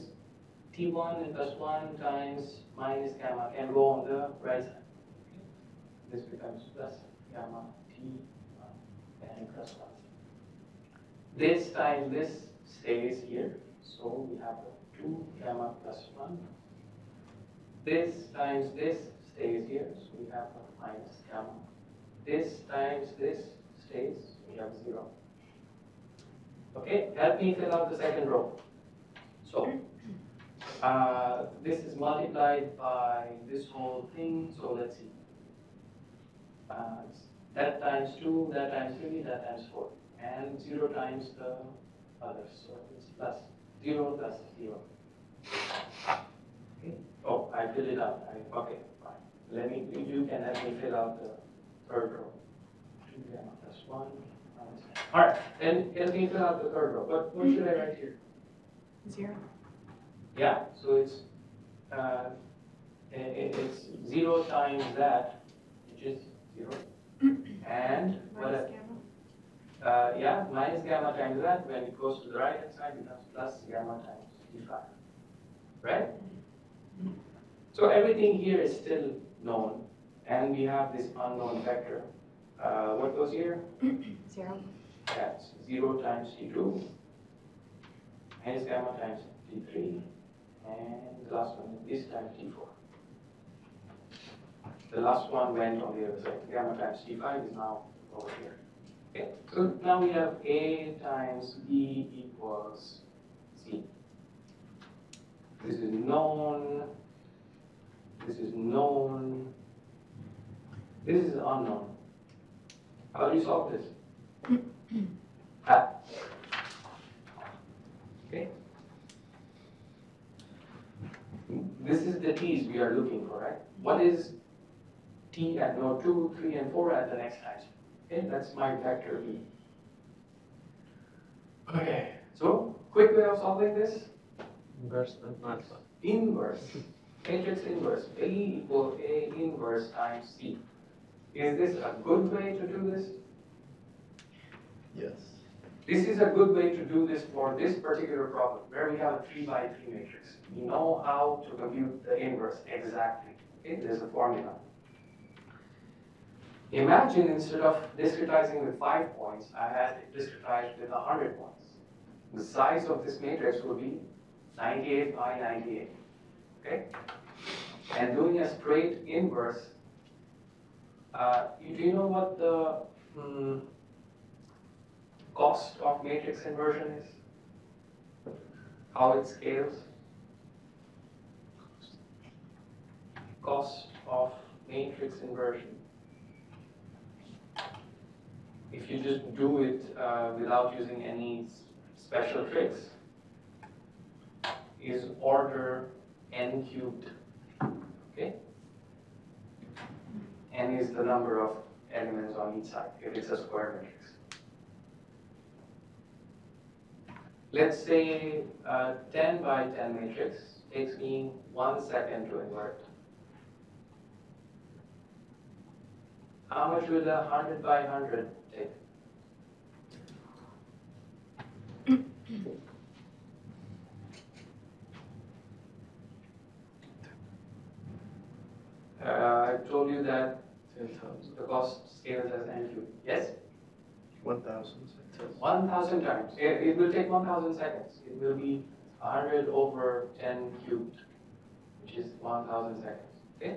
T1 and plus 1 times minus gamma can go on the right side. This becomes plus gamma T1 and plus 1. This times this stays here. So we have a 2 gamma plus 1. This times this stays here, so we have a minus gamma. This times this stays, we have zero. Okay, help me fill out the second row. So, uh, this is multiplied by this whole thing, so let's see. Uh, that times two, that times three, that times four, and zero times the others, so it's plus zero plus zero. Okay. Oh, I filled it out, I, okay. Let me, you can help me fill out the third row. Gamma plus one. All right, and help me fill out the third row, what, what should I write here? Zero. Yeah, so it's, uh, i- i- it's zero times that, which is zero. And, what, Minus gamma. uh, yeah, minus gamma times that, when it goes to the right hand side, it becomes plus gamma times d five. Right? So everything here is still known, and we have this unknown vector. Uh, what goes here? Zero. That's zero times T2, minus gamma times T3, and the last one is this times T4. The last one went on the other side, gamma times T5 is now over here. Okay, so now we have A times B equals C. This is known, this is known, this is unknown. How do you solve this? Ah. Okay. This is the t's we are looking for, right? What is t at node 2, 3, and 4 at the next times? Okay, that's my vector v. Okay, so quick way of solving this? Inverse. Inverse. Matrix inverse. A equal A inverse times C. Is this a good way to do this? Yes. This is a good way to do this for this particular problem, where we have a three by three matrix. We know how to compute the inverse exactly. Okay, there's a formula. Imagine instead of discretizing with five points, I had it discretized with a hundred points. The size of this matrix would be 98 by 98. Okay? And doing a straight inverse, uh, do you know what the hmm, cost of matrix inversion is? How it scales? Cost of matrix inversion. If you just do it uh, without using any special tricks, is order n cubed. Okay? n is the number of elements on each side if it's a square matrix. let's say a 10 by 10 matrix takes me one second to invert. How much will a 100 by 100 take? Uh, Uh, I told you that the cost scales as n cubed. Yes? One thousand. 1,000 times. It, it will take 1,000 seconds. It will be 100 over 10 cubed, which is 1,000 seconds. Okay?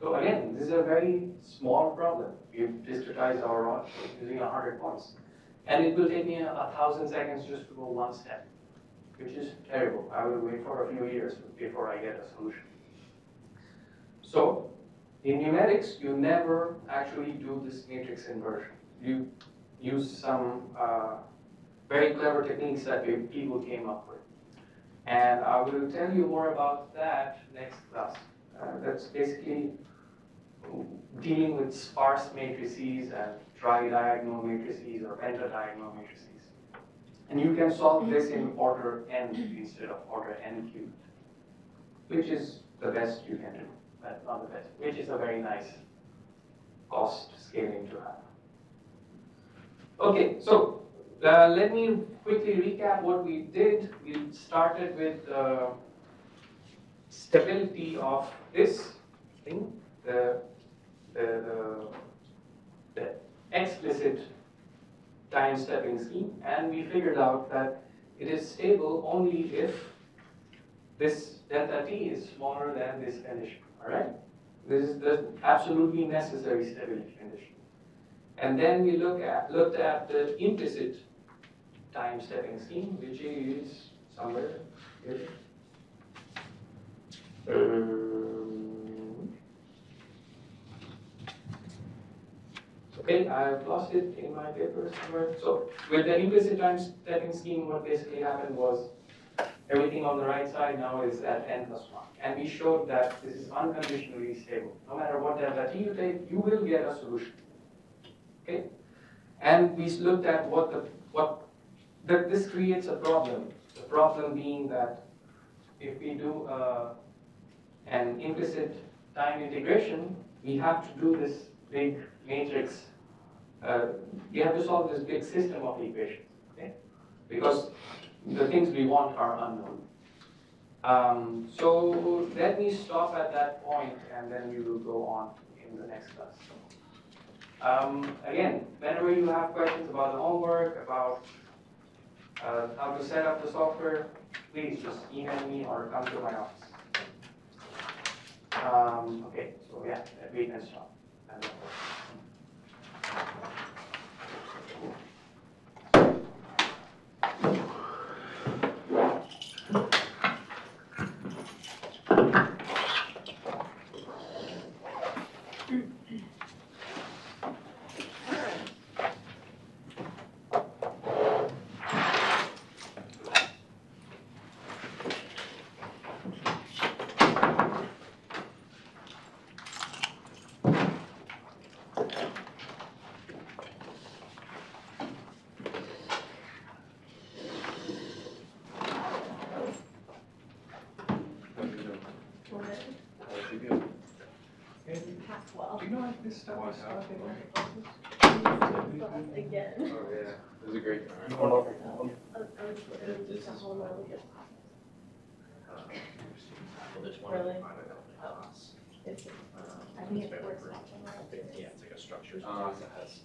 So again, this is a very small problem. We've discretized our rod using 100 points. And it will take me a 1,000 seconds just to go one step, which is terrible. I will wait for a few years before I get a solution. So, in numerics, you never actually do this matrix inversion. You use some uh, very clever techniques that people came up with. And I will tell you more about that next class. Uh, That's basically dealing with sparse matrices and tridiagonal matrices or pentadiagonal matrices. And you can solve this in order n instead of order n cubed, which is the best you can do, but not the best, which is a very nice cost scaling to have. Okay, so uh, let me quickly recap what we did. We started with uh, stability of this thing, the, the, the, explicit time stepping scheme, and we figured out that it is stable only if this delta t is smaller than this condition, all right? This is the absolutely necessary stability condition. And then we look at, looked at the implicit time stepping scheme, which is somewhere here. Um, Okay, I've lost it in my paper somewhere. So with the implicit time stepping scheme, what basically happened was everything on the right side now is at n plus 1. And we showed that this is unconditionally stable. No matter what delta t you take, you will get a solution. Okay? And we looked at what the, what, that this creates a problem. The problem being that if we do uh, an implicit time integration, we have to do this big matrix, uh, we have to solve this big system of equations, okay? Because the things we want are unknown. Um, so let me stop at that point and then we will go on in the next class. Um, again, whenever you have questions about the homework, about uh, how to set up the software, please just email me or come to my office. Um, okay, so yeah, we can stop. And then- Well, Do you know if this stuff is starting? again. Oh, yeah, it was a great time. I would put it just a whole nother Well, there's one. Really? Uh, It's, I think it works out generally. Yeah, it's like a structure. Uh, that has.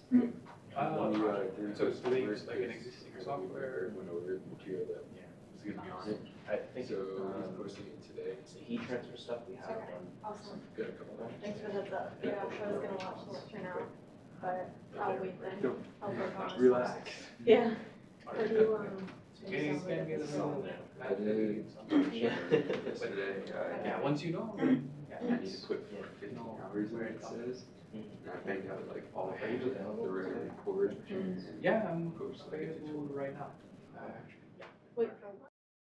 Uh, One, uh, So so they first, use like an existing software? Went over material that was gonna be on it. I think, So um, he's posting it today. it's the heat transfer stuff we have Okay. on. Awesome. Got a couple of. Thanks for the heads up. Yeah, I was gonna watch the lecture now, but I'll wait then. Don't- I'll work on it. Relax. Yeah. Or you, um, Can you scan me the so- I did Yeah. yesterday, uh, Yeah, once you know. Yeah. I need to put Yeah. fifty hours where it says. And I banged out like all the pages, the regular chords. Yeah, I'm Post like available right now. Uh,